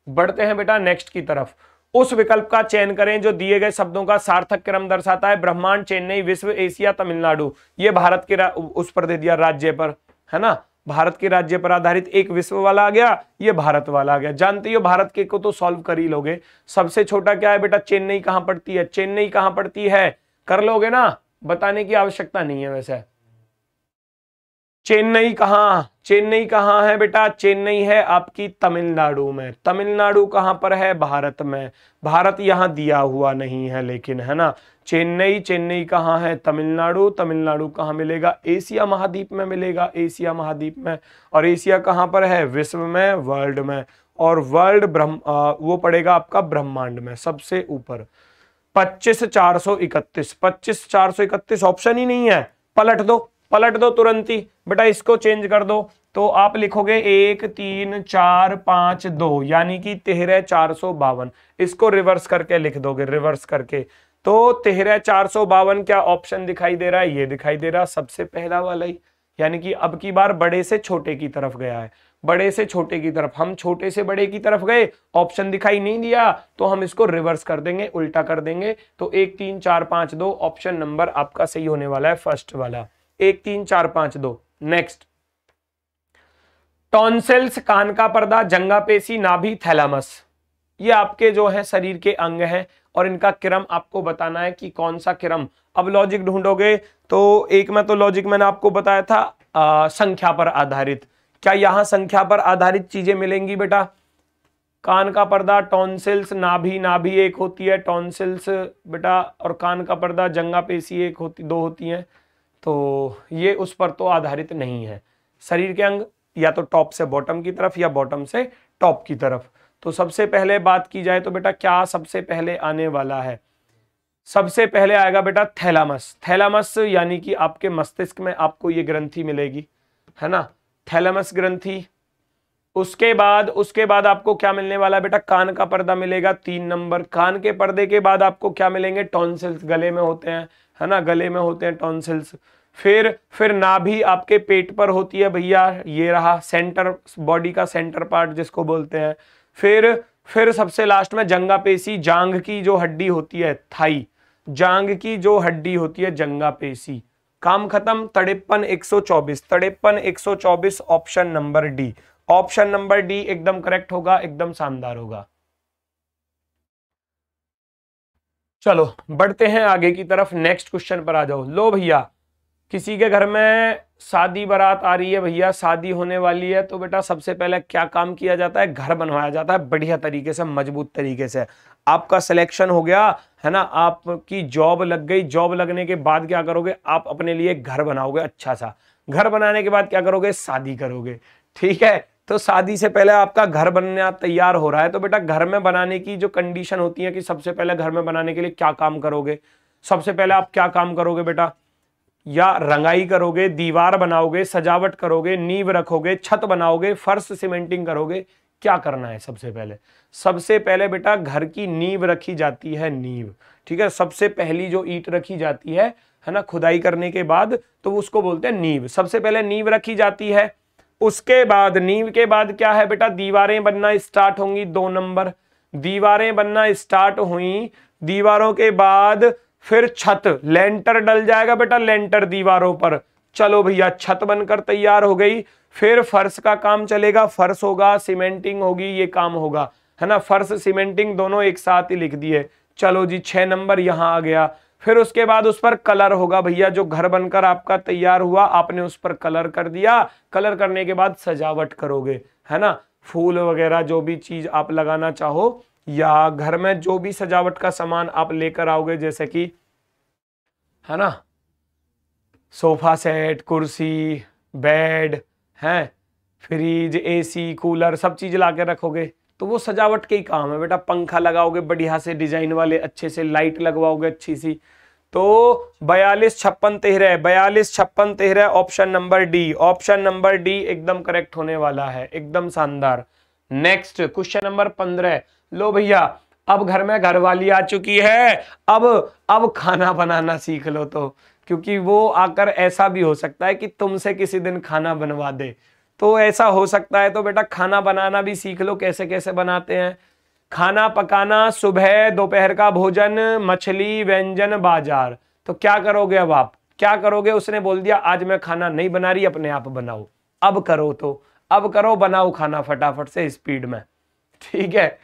S1: बढ़ते हैं बेटा नेक्स्ट की तरफ़। उस विकल्प का चयन करें जो दिए गए शब्दों का सार्थक क्रम दर्शाता है। ब्रह्मांड, चेन्नई, विश्व, एशिया, तमिलनाडु। ये भारत के उस पर दे दिया राज्य पर, है ना? भारत के राज्य पर आधारित एक विश्व वाला आ गया, ये भारत वाला आ गया। जानते हो भारत के को तो सॉल्व कर ही लोगे। सबसे छोटा क्या है बेटा? चेन्नई कहाँ पड़ती है? चेन्नई कहाँ पड़ती है? कर लोगे ना? बताने की आवश्यकता नहीं है वैसे। चेन्नई कहाँ? चेन्नई कहाँ है बेटा? चेन्नई है आपकी तमिलनाडु में। तमिलनाडु कहाँ पर है? भारत में। भारत यहाँ दिया हुआ नहीं है लेकिन, है ना? चेन्नई चेन्नई कहाँ है? तमिलनाडु। तमिलनाडु कहाँ मिलेगा? एशिया महाद्वीप में मिलेगा। एशिया महाद्वीप में। और एशिया कहाँ पर है? विश्व में, वर्ल्ड में। और वर्ल्ड ब्रह्म वो पड़ेगा आपका ब्रह्मांड में, सबसे ऊपर। पच्चीस चार सौ इकतीस। पच्चीस चार सौ इकतीस ऑप्शन ही नहीं है। पलट दो। पलट दो तुरंत ही। बेटा, इसको चेंज कर दो। तो आप लिखोगे एक, तीन, चार, पाँच, दो, यानी कि तेरह, चार सौ बावन। इसको रिवर्स करके लिख दोगे रिवर्स करके। तो तेरह, चार सौ बावन क्या ऑप्शन दिखाई दे रहा है? ये दिखाई दे रहा सबसे पहला वाला ही। यानी कि अब की बार बड़े से छोटे की तरफ़ गया है। बड़े से छोटे की तरफ़। हम छोटे से बड़े की तरफ़ गए ऑप्शन दिखाई नहीं दिया तो हम इसको रिवर्स कर देंगे, उल्टा कर देंगे। तो एक, तीन, चार, पाँच, दो ऑप्शन नंबर आपका सही होने वाला है फ़र्स्ट वाला। एक तीन चार पाँच दो। नेक्स्ट टॉन्सेल्स कान का पर्दा जंगा पेशी नाभि थैलामस। ये आपके जो है शरीर के अंग हैं और इनका क्रम आपको बताना है कि कौन सा क्रम। अब लॉजिक ढूंढोगे तो एक में तो लॉजिक मैंने आपको बताया था आ, संख्या पर आधारित। क्या यहाँ संख्या पर आधारित चीज़ें मिलेंगी बेटा? कान का पर्दा टॉन्सिल्स नाभि नाभि एक होती है टॉन्सिल्स बेटा और कान का पर्दा जंगा पेशी एक होती दो होती हैं। तो ये उस पर तो आधारित नहीं है। शरीर के अंग या तो टॉप से बॉटम की तरफ़ या बॉटम से टॉप की तरफ़। तो सबसे पहले बात की जाए तो बेटा क्या सबसे पहले आने वाला है? सबसे पहले आएगा बेटा थैलामस थैलामस यानी कि आपके मस्तिष्क में आपको ये ग्रंथि मिलेगी, है ना? थैलामस ग्रंथि उसके बाद उसके बाद आपको क्या मिलने वाला है बेटा? कान का पर्दा मिलेगा तीन नंबर। कान के पर्दे के बाद आपको क्या मिलेंगे? टॉन्सिल्स गले में होते हैं, है ना? गले में होते हैं टॉन्सिल्स। फिर फिर नाभि आपके पेट पर होती है भैया, ये रहा सेंटर, बॉडी का सेंटर पार्ट जिसको बोलते हैं। फिर फिर सबसे लास्ट में जंगा पेशी जांग की जो हड्डी होती है, थाई। जांग की जो हड्डी होती है जंगा पेशी काम खत्म, तड़ेपन 124 तड़ेपन 124 option number D. Option number D एकदम करेक्ट होगा, एकदम शानदार होगा। चलो, बढ़ते हैं आगे की तरफ़, नेक्स्ट क्वेश्चन पर आ जाओ। लो भैया, किसी के घर में शादी, बारात आ रही है भैया, शादी होने वाली है तो बेटा सबसे पहले क्या काम किया जाता है? घर बनवाया जाता है, बढ़िया तरीके से, मज़बूत तरीके से। आपका सिलेक्शन हो गया, है ना? आपकी जॉब लग गई जॉब लगने के बाद क्या करोगे? आप अपने लिए घर बनाओगे अच्छा सा। घर बनाने के बाद क्या करोगे? शादी करोगे। ठीक है? तो शादी से पहले आपका घर बनना तैयार हो रहा है। तो बेटा, घर में बनाने की जो कंडीशन होती है कि सबसे पहले घर में बनाने के लिए क्या काम करोगे? सबसे पहले आप क्या काम करोगे बेटा? या रंगाई करोगे, दीवार बनाओगे, सजावट करोगे, नींव रखोगे, छत बनाओगे, फर्श सीमेंटिंग करोगे? क्या करना है सबसे पहले? सबसे पहले बेटा, घर की नींव रखी जाती है नींव, ठीक है? सबसे पहली जो ईट रखी जाती है है ना, खुदाई करने के बाद तो उसको बोलते हैं नींव। सबसे पहले नींव रखी जाती है उसके बाद, नींव के बाद क्या है बेटा? दीवारें बनना स्टार्ट होंगी दो नंबर। दीवारें बनना स्टार्ट हुई। दीवारों के बाद फिर छत। लेंटर डल जाएगा बेटा लेंटर दीवारों पर। चलो भैया, छत बनकर तैयार हो गई। फिर फर्श का काम चलेगा। फर्श होगा सीमेंटिंग होगी, ये काम होगा। है ना? फर्श सीमेंटिंग दोनों एक साथ ही लिख दिए। चलो जी, छह नंबर यहाँ आ गया। फिर उसके बाद उस पर कलर होगा। भैया, जो घर बनकर आपका तैयार हुआ, आपने उस पर कलर कर दिया। कलर करने के बाद सजावट करोगे, है ना? फूल वगैरह, जो भी चीज़ आप लगाना चाहो, या घर में जो भी सजावट का सामान आप लेकर आओगे, जैसे कि, है ना? सोफा सेट, कुर्सी, बेड, है? फ्रिज, एसी, कूलर, सब चीज़ ला रखोगे। तो वो सजावट के ही काम है। बेटा, पंखा लगाओगे, बढ़िया से डिज़ाइन वाले, अच्छे से लाइट लगवाओगे, अच्छी सी। तो बयालीस छप्पन तेरह बयालीस छप्पन तेरह, option number D. Option number D एकदम करेक्ट होने वाला है, एकदम शानदार। नेक्स्ट, क्वेश्चन नंबर पंद्रह लो भैया, अब घर में घरवाली आ चुकी है, अब अब खाना बनाना सीख लो तो क्योंकि वो आकर ऐसा भी हो सकता है कि तुमसे किसी दिन खाना बनवा दे। तो ऐसा हो सकता है तो बेटा खाना बनाना भी सीख लो, कैसे कैसे बनाते हैं। खाना पकाना, सुबह दोपहर का भोजन, मछली व्यंजन, बाज़ार। तो क्या करोगे अब आप? क्या करोगे? उसने बोल दिया, आज मैं खाना नहीं बना रही, अपने आप बनाओ। अब करो तो। अब करो, बनाओ खाना फटाफट से स्पीड में। ठीक है?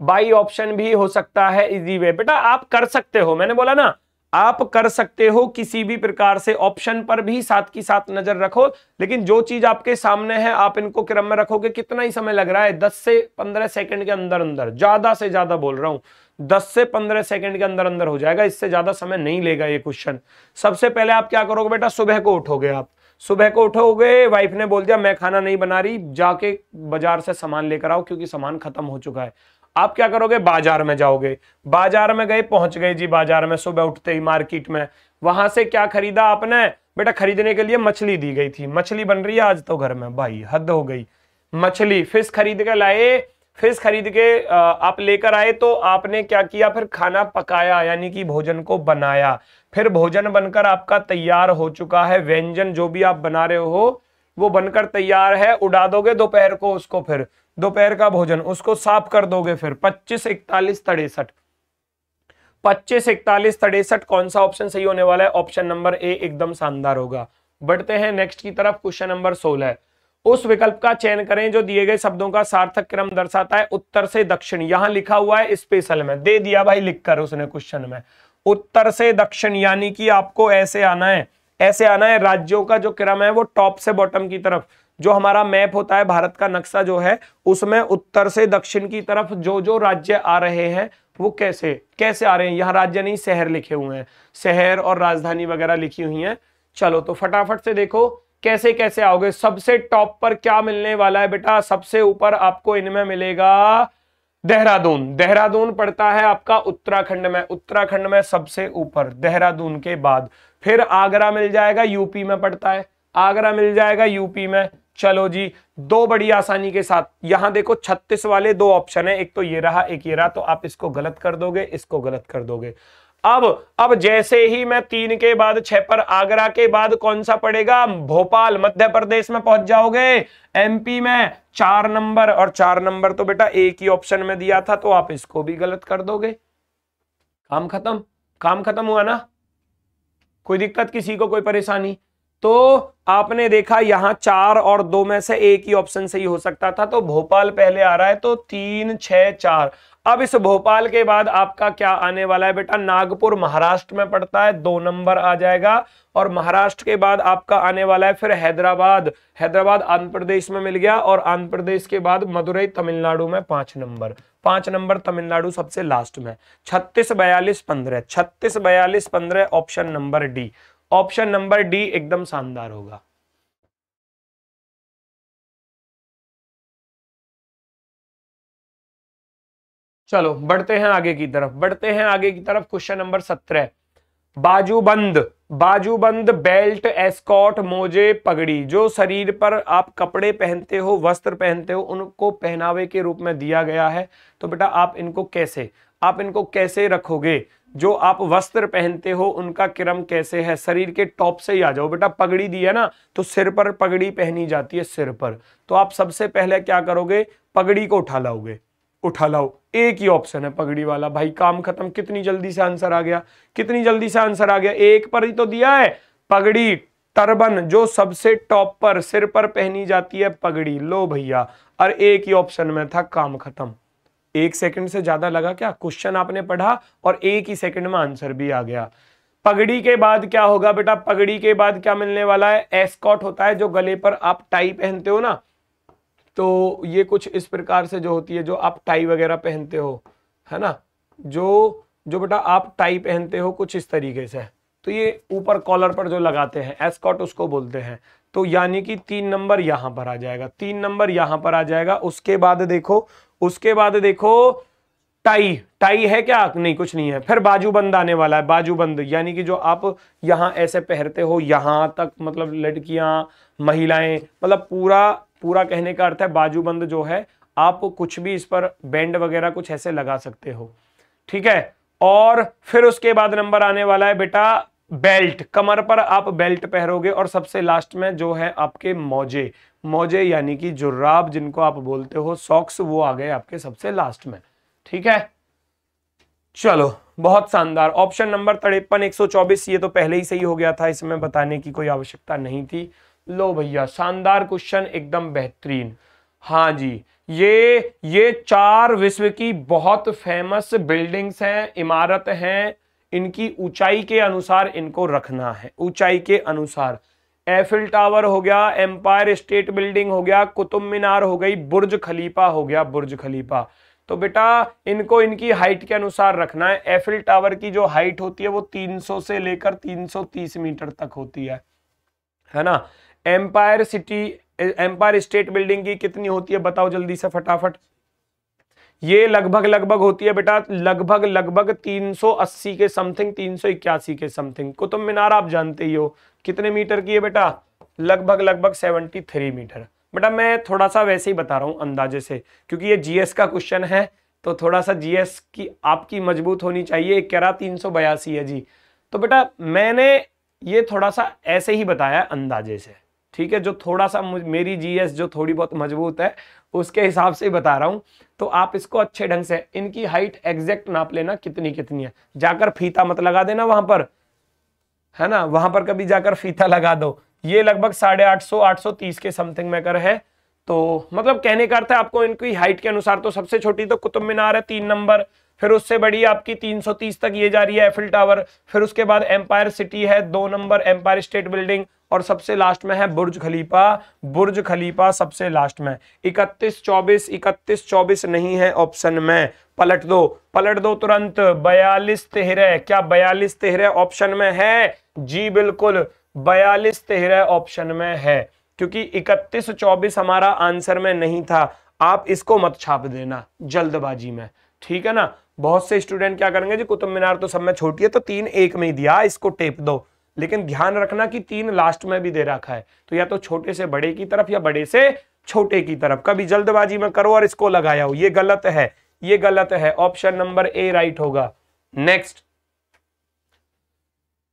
S1: बाई ऑप्शन भी हो सकता है इजी वे बेटा, आप कर सकते हो, मैंने बोला ना, आप कर सकते हो किसी भी प्रकार से ऑप्शन पर भी साथ की साथ नज़र रखो, लेकिन जो चीज़ आपके सामने है, आप इनको क्रम में रखोगे, कितना ही समय लग रहा है 10 से 15 सेकंड के अंदर अंदर ज़्यादा से ज़्यादा बोल रहा हूँ 10 से 15 सेकंड के अंदर अंदर हो जाएगा, इससे ज़्यादा समय नहीं लेगा ये क्वेश्चन सबसे पहले आप क्या करोगे बेटा, सुबह को उठोगे आप। सुबह को उठोगे वाइफ ने बोल दिया, मैं खाना नहीं बना रही, जाके बाज़ार से सामान लेकर आओ, क्योंकि सामान खत्म हो चुका है। आप क्या करोगे? बाज़ार में जाओगे। बाज़ार में गए, पहुँच गए जी बाज़ार में, सुबह उठते ही मार्केट में। वहाँ से क्या खरीदा आपने? बेटा खरीदने के लिए मछली दी गई थी। मछली बन रही है आज तो घर में। भाई, हद हो गई। मछली, फ़िश खरीद के लाए। फ़िश खरीद के आप लेकर आए तो आपने क्या किया? फिर खाना पकाया, यानी कि भोजन को बनाया। फिर भोजन बनकर आपका तैयार हो चुका है। व्यंजन जो भी आप बना रहे हो, वो बनकर तैयार है। उड़ा दोगे दोपहर को उसको फिर। दोपहर का भोजन, उसको साफ़ कर दोगे फिर। पच्चीस इकतालीस तड़ेसठ पच्चीस इकतालीस तड़ेसठ कौन सा ऑप्शन सही होने वाला है? ऑप्शन नंबर ए एकदम शानदार होगा। बढ़ते हैं नेक्स्ट की तरफ़ क्वेश्चन नंबर सोलह। उस विकल्प का चयन करें जो दिए गए शब्दों का सार्थक क्रम दर्शाता है। उत्तर से दक्षिण। यहाँ लिखा हुआ है स्पेशल में। दे दिया भाई लिखकर उसने क्वेश्चन में। उत्तर से दक्षिण, यानी कि आपको ऐसे आना है। ऐसे आना है, राज्यों का जो क्रम है वो टॉप से बॉटम की तरफ़। जो हमारा मैप होता है, भारत का नक्शा जो है, उसमें उत्तर से दक्षिण की तरफ़ जो जो राज्य आ रहे हैं, वो कैसे कैसे आ रहे हैं? यहाँ राज्य नहीं, शहर लिखे हुए हैं। शहर और राजधानी वगैरह लिखी हुई है। चलो तो फटाफट से देखो, कैसे कैसे आओगे? सबसे टॉप पर क्या मिलने वाला है बेटा? सबसे ऊपर आपको इनमें मिलेगा देहरादून। देहरादून पड़ता है आपका उत्तराखंड में। उत्तराखंड में सबसे ऊपर, देहरादून के बाद। फिर आगरा मिल जाएगा, यूपी में पड़ता है। आगरा मिल जाएगा, यूपी में। चलो जी, दो बड़ी आसानी के साथ। यहाँ देखो 36 वाले दो ऑप्शन है। एक तो ये रहा, एक ये रहा तो आप इसको गलत कर दोगे, इसको गलत कर दोगे। अब अब जैसे ही मैं तीन के बाद, छह पर आगरा के बाद कौन सा पड़ेगा? भोपाल, मध्य प्रदेश में पहुँच जाओगे। एमपी में चार नंबर, और चार नंबर तो बेटा एक ही ऑप्शन में दिया था तो आप इसको भी गलत कर दोगे। काम खत्म काम खत्म हुआ ना? कोई दिक्कत? किसी को कोई परेशानी? तो आपने देखा यहाँ चार और दो में से एक ही ऑप्शन सही हो सकता था तो भोपाल पहले आ रहा है तो तीन, छह, चार। अब इस भोपाल के बाद आपका क्या आने वाला है बेटा? नागपुर, महाराष्ट्र में पड़ता है, दो नंबर आ जाएगा। और महाराष्ट्र के बाद आपका आने वाला है फिर हैदराबाद। हैदराबाद आंध्र प्रदेश में मिल गया और आंध्र प्रदेश के बाद मदुरई, तमिलनाडु में पाँच नंबर। पाँच नंबर तमिलनाडु सबसे लास्ट में। छत्तीस बयालीस पंद्रह। छत्तीस बयालीस पंद्रह option number D option number D एकदम शानदार होगा। चलो, बढ़ते हैं आगे की तरफ़। बढ़ते हैं आगे की तरफ़, क्वेश्चन नंबर सत्रह। बाजूबंद बाजूबंद बेल्ट एस्कॉट मोजे पगड़ी, जो शरीर पर आप कपड़े पहनते हो, वस्त्र पहनते हो, उनको पहनावे के रूप में दिया गया है। तो बेटा, आप इनको कैसे, आप इनको कैसे रखोगे? जो आप वस्त्र पहनते हो, उनका क्रम कैसे है? शरीर के टॉप से ही आ जाओ। बेटा, पगड़ी दी है ना तो सिर पर पगड़ी पहनी जाती है सिर पर। तो आप सबसे पहले क्या करोगे? पगड़ी को उठा लाओगे। उठा लाओ। एक ही ऑप्शन है पगड़ी वाला। भाई, काम खत्म। कितनी जल्दी से आंसर आ गया। कितनी जल्दी से आंसर आ गया? एक पर ही तो दिया है। पगड़ी, टर्बन, जो सबसे टॉप पर सिर पर पहनी जाती है पगड़ी। लो भैया। और एक ही ऑप्शन में था, काम खत्म। एक सेकंड से ज़्यादा लगा क्या? क्वेश्चन आपने पढ़ा और एक ही सेकंड में आंसर भी आ गया। पगड़ी के बाद क्या होगा बेटा? पगड़ी के बाद क्या मिलने वाला है? एस्कॉट होता है जो गले पर आप टाई पहनते हो ना। तो ये कुछ इस प्रकार से जो होती है, जो आप टाई वगैरह पहनते हो, है ना? जो जो बेटा आप टाई पहनते हो कुछ इस तरीके से। तो ये ऊपर कॉलर पर जो लगाते हैं एस्कॉट उसको बोलते हैं। तो यानी कि तीन नंबर यहाँ पर आ जाएगा। तीन नंबर यहाँ पर आ जाएगा। उसके बाद देखो उसके बाद देखो, टाई टाई है क्या? नहीं, कुछ नहीं है। फिर बाजूबंद आने वाला है, बाजूबंद, यानी कि जो आप यहाँ ऐसे पहनते हो, यहाँ तक मतलब लड़कियाँ, महिलाएँ मतलब पूरा पूरा कहने का अर्थ है बाजूबंद जो है, आप कुछ भी इस पर बैंड वगैरह कुछ ऐसे लगा सकते हो। ठीक है? और फिर उसके बाद नंबर आने वाला है बेटा, बेल्ट। कमर पर आप बेल्ट पहरोगे और सबसे लास्ट में जो है आपके मोजे। मोजे यानी कि जुर्राब जिनको आप बोलते हो सॉक्स वो आ गए आपके सबसे लास्ट में। ठीक है? चलो, बहुत शानदार। ऑप्शन नंबर तड़ेपन एक सौ चौबीस, ये तो पहले ही सही हो गया था, इसमें बताने की कोई आवश्यकता नहीं थी। लो भैया, शानदार क्वेश्चन एकदम बेहतरीन। हाँ जी, ये ये चार विश्व की बहुत फ़ेमस बिल्डिंग्स हैं, इमारत हैं, इनकी ऊंचाई के अनुसार इनको रखना है। ऊंचाई के अनुसार। एफिल टावर हो गया एम्पायर स्टेट बिल्डिंग हो गया, कुतुब मीनार हो गई, बुर्ज खलीफा हो गया, बुर्ज खलीफा। तो बेटा, इनको इनकी हाइट के अनुसार रखना है। एफिल टावर की जो हाइट होती है, वो 300 से लेकर 330 मीटर तक होती है। है ना? Empire City Empire State Building की कितनी होती है, बताओ जल्दी से फटाफट। ये लगभग लगभग होती है बेटा, लगभग लगभग 380 के समथिंग 381 के समथिंग कुतुब मीनार आप जानते ही हो, कितने मीटर की है बेटा? लगभग लगभग 73 मीटर। बेटा मैं थोड़ा सा वैसे ही बता रहा हूँ अंदाजे से, क्योंकि ये जीएस का क्वेश्चन है तो थोड़ा सा जीएस की आपकी मज़बूत होनी चाहिए। कह तीन है जी। तो बेटा मैंने ये थोड़ा सा ऐसे ही बताया अंदाजे से, ठीक है? जो थोड़ा सा मेरी जीएस जो थोड़ी बहुत मज़बूत है, उसके हिसाब से बता रहा हूँ। तो आप इसको अच्छे ढंग से, इनकी हाइट एग्जैक्ट नाप लेना कितनी कितनी है। जाकर फीता मत लगा देना वहाँ पर, है ना? वहाँ पर कभी जाकर फीता लगा दो। ये लगभग साढ़े आठ सौ आठ सौ तीस के समथिंग में कर है। तो मतलब कहने का अर्थ है आपको इनकी हाइट के अनुसार तो सबसे छोटी तो कुतुब मीनार है, तीन नंबर फिर उससे बड़ी आपकी 330 तक ये जा रही है एफिल टावर फिर उसके बाद एम्पायर सिटी है, दो नंबर एम्पायर स्टेट बिल्डिंग और सबसे लास्ट में है बुर्ज खलीफा। बुर्ज खलीफा सबसे लास्ट में। इकतीस चौबीस इकतीस चौबीस नहीं है ऑप्शन में। पलट दो पलट दो तुरंत। बयालीस तेरह क्या बयालीस तेरह ऑप्शन में है? जी, बिल्कुल। बयालीस तेरह ऑप्शन में है। क्योंकि इकतीस चौबीस हमारा आंसर में नहीं था। आप इसको मत छाप देना जल्दबाजी में। ठीक है ना? बहुत से स्टूडेंट क्या करेंगे जी? कुतुब मीनार तो सब में छोटी है तो तीन एक में ही दिया। इसको टेप दो। लेकिन ध्यान रखना कि तीन लास्ट में भी दे रखा है। तो या तो छोटे से बड़े की तरफ़ या बड़े से छोटे की तरफ़। कभी जल्दबाजी में करो और इसको लगाया हो। ये गलत है, ये गलत है। ऑप्शन नंबर ए राइट होगा। नेक्स्ट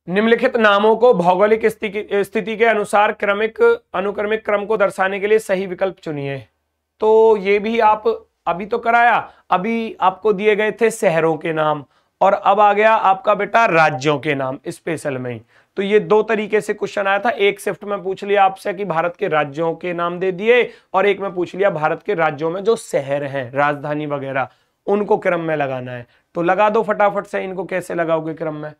S1: निम्नलिखित नामों को भौगोलिक स्थिति के अनुसार क्रमिक, अनुक्रमिक क्रम को दर्शाने के लिए सही विकल्प चुनिए। तो ये भी आप, अभी तो कराया। अभी आपको दिए गए थे शहरों के नाम। और अब आ गया आपका बेटा राज्यों के नाम, स्पेशल में तो ये दो तरीके से क्वेश्चन आया था। एक शिफ्ट में पूछ लिया आपसे कि भारत के राज्यों के नाम दे दिए, और एक में पूछ लिया भारत के राज्यों में जो शहर हैं, राजधानी वगैरह, उनको क्रम में लगाना है। तो लगा दो फटाफट से, इनको कैसे लगाओगे क्रम में?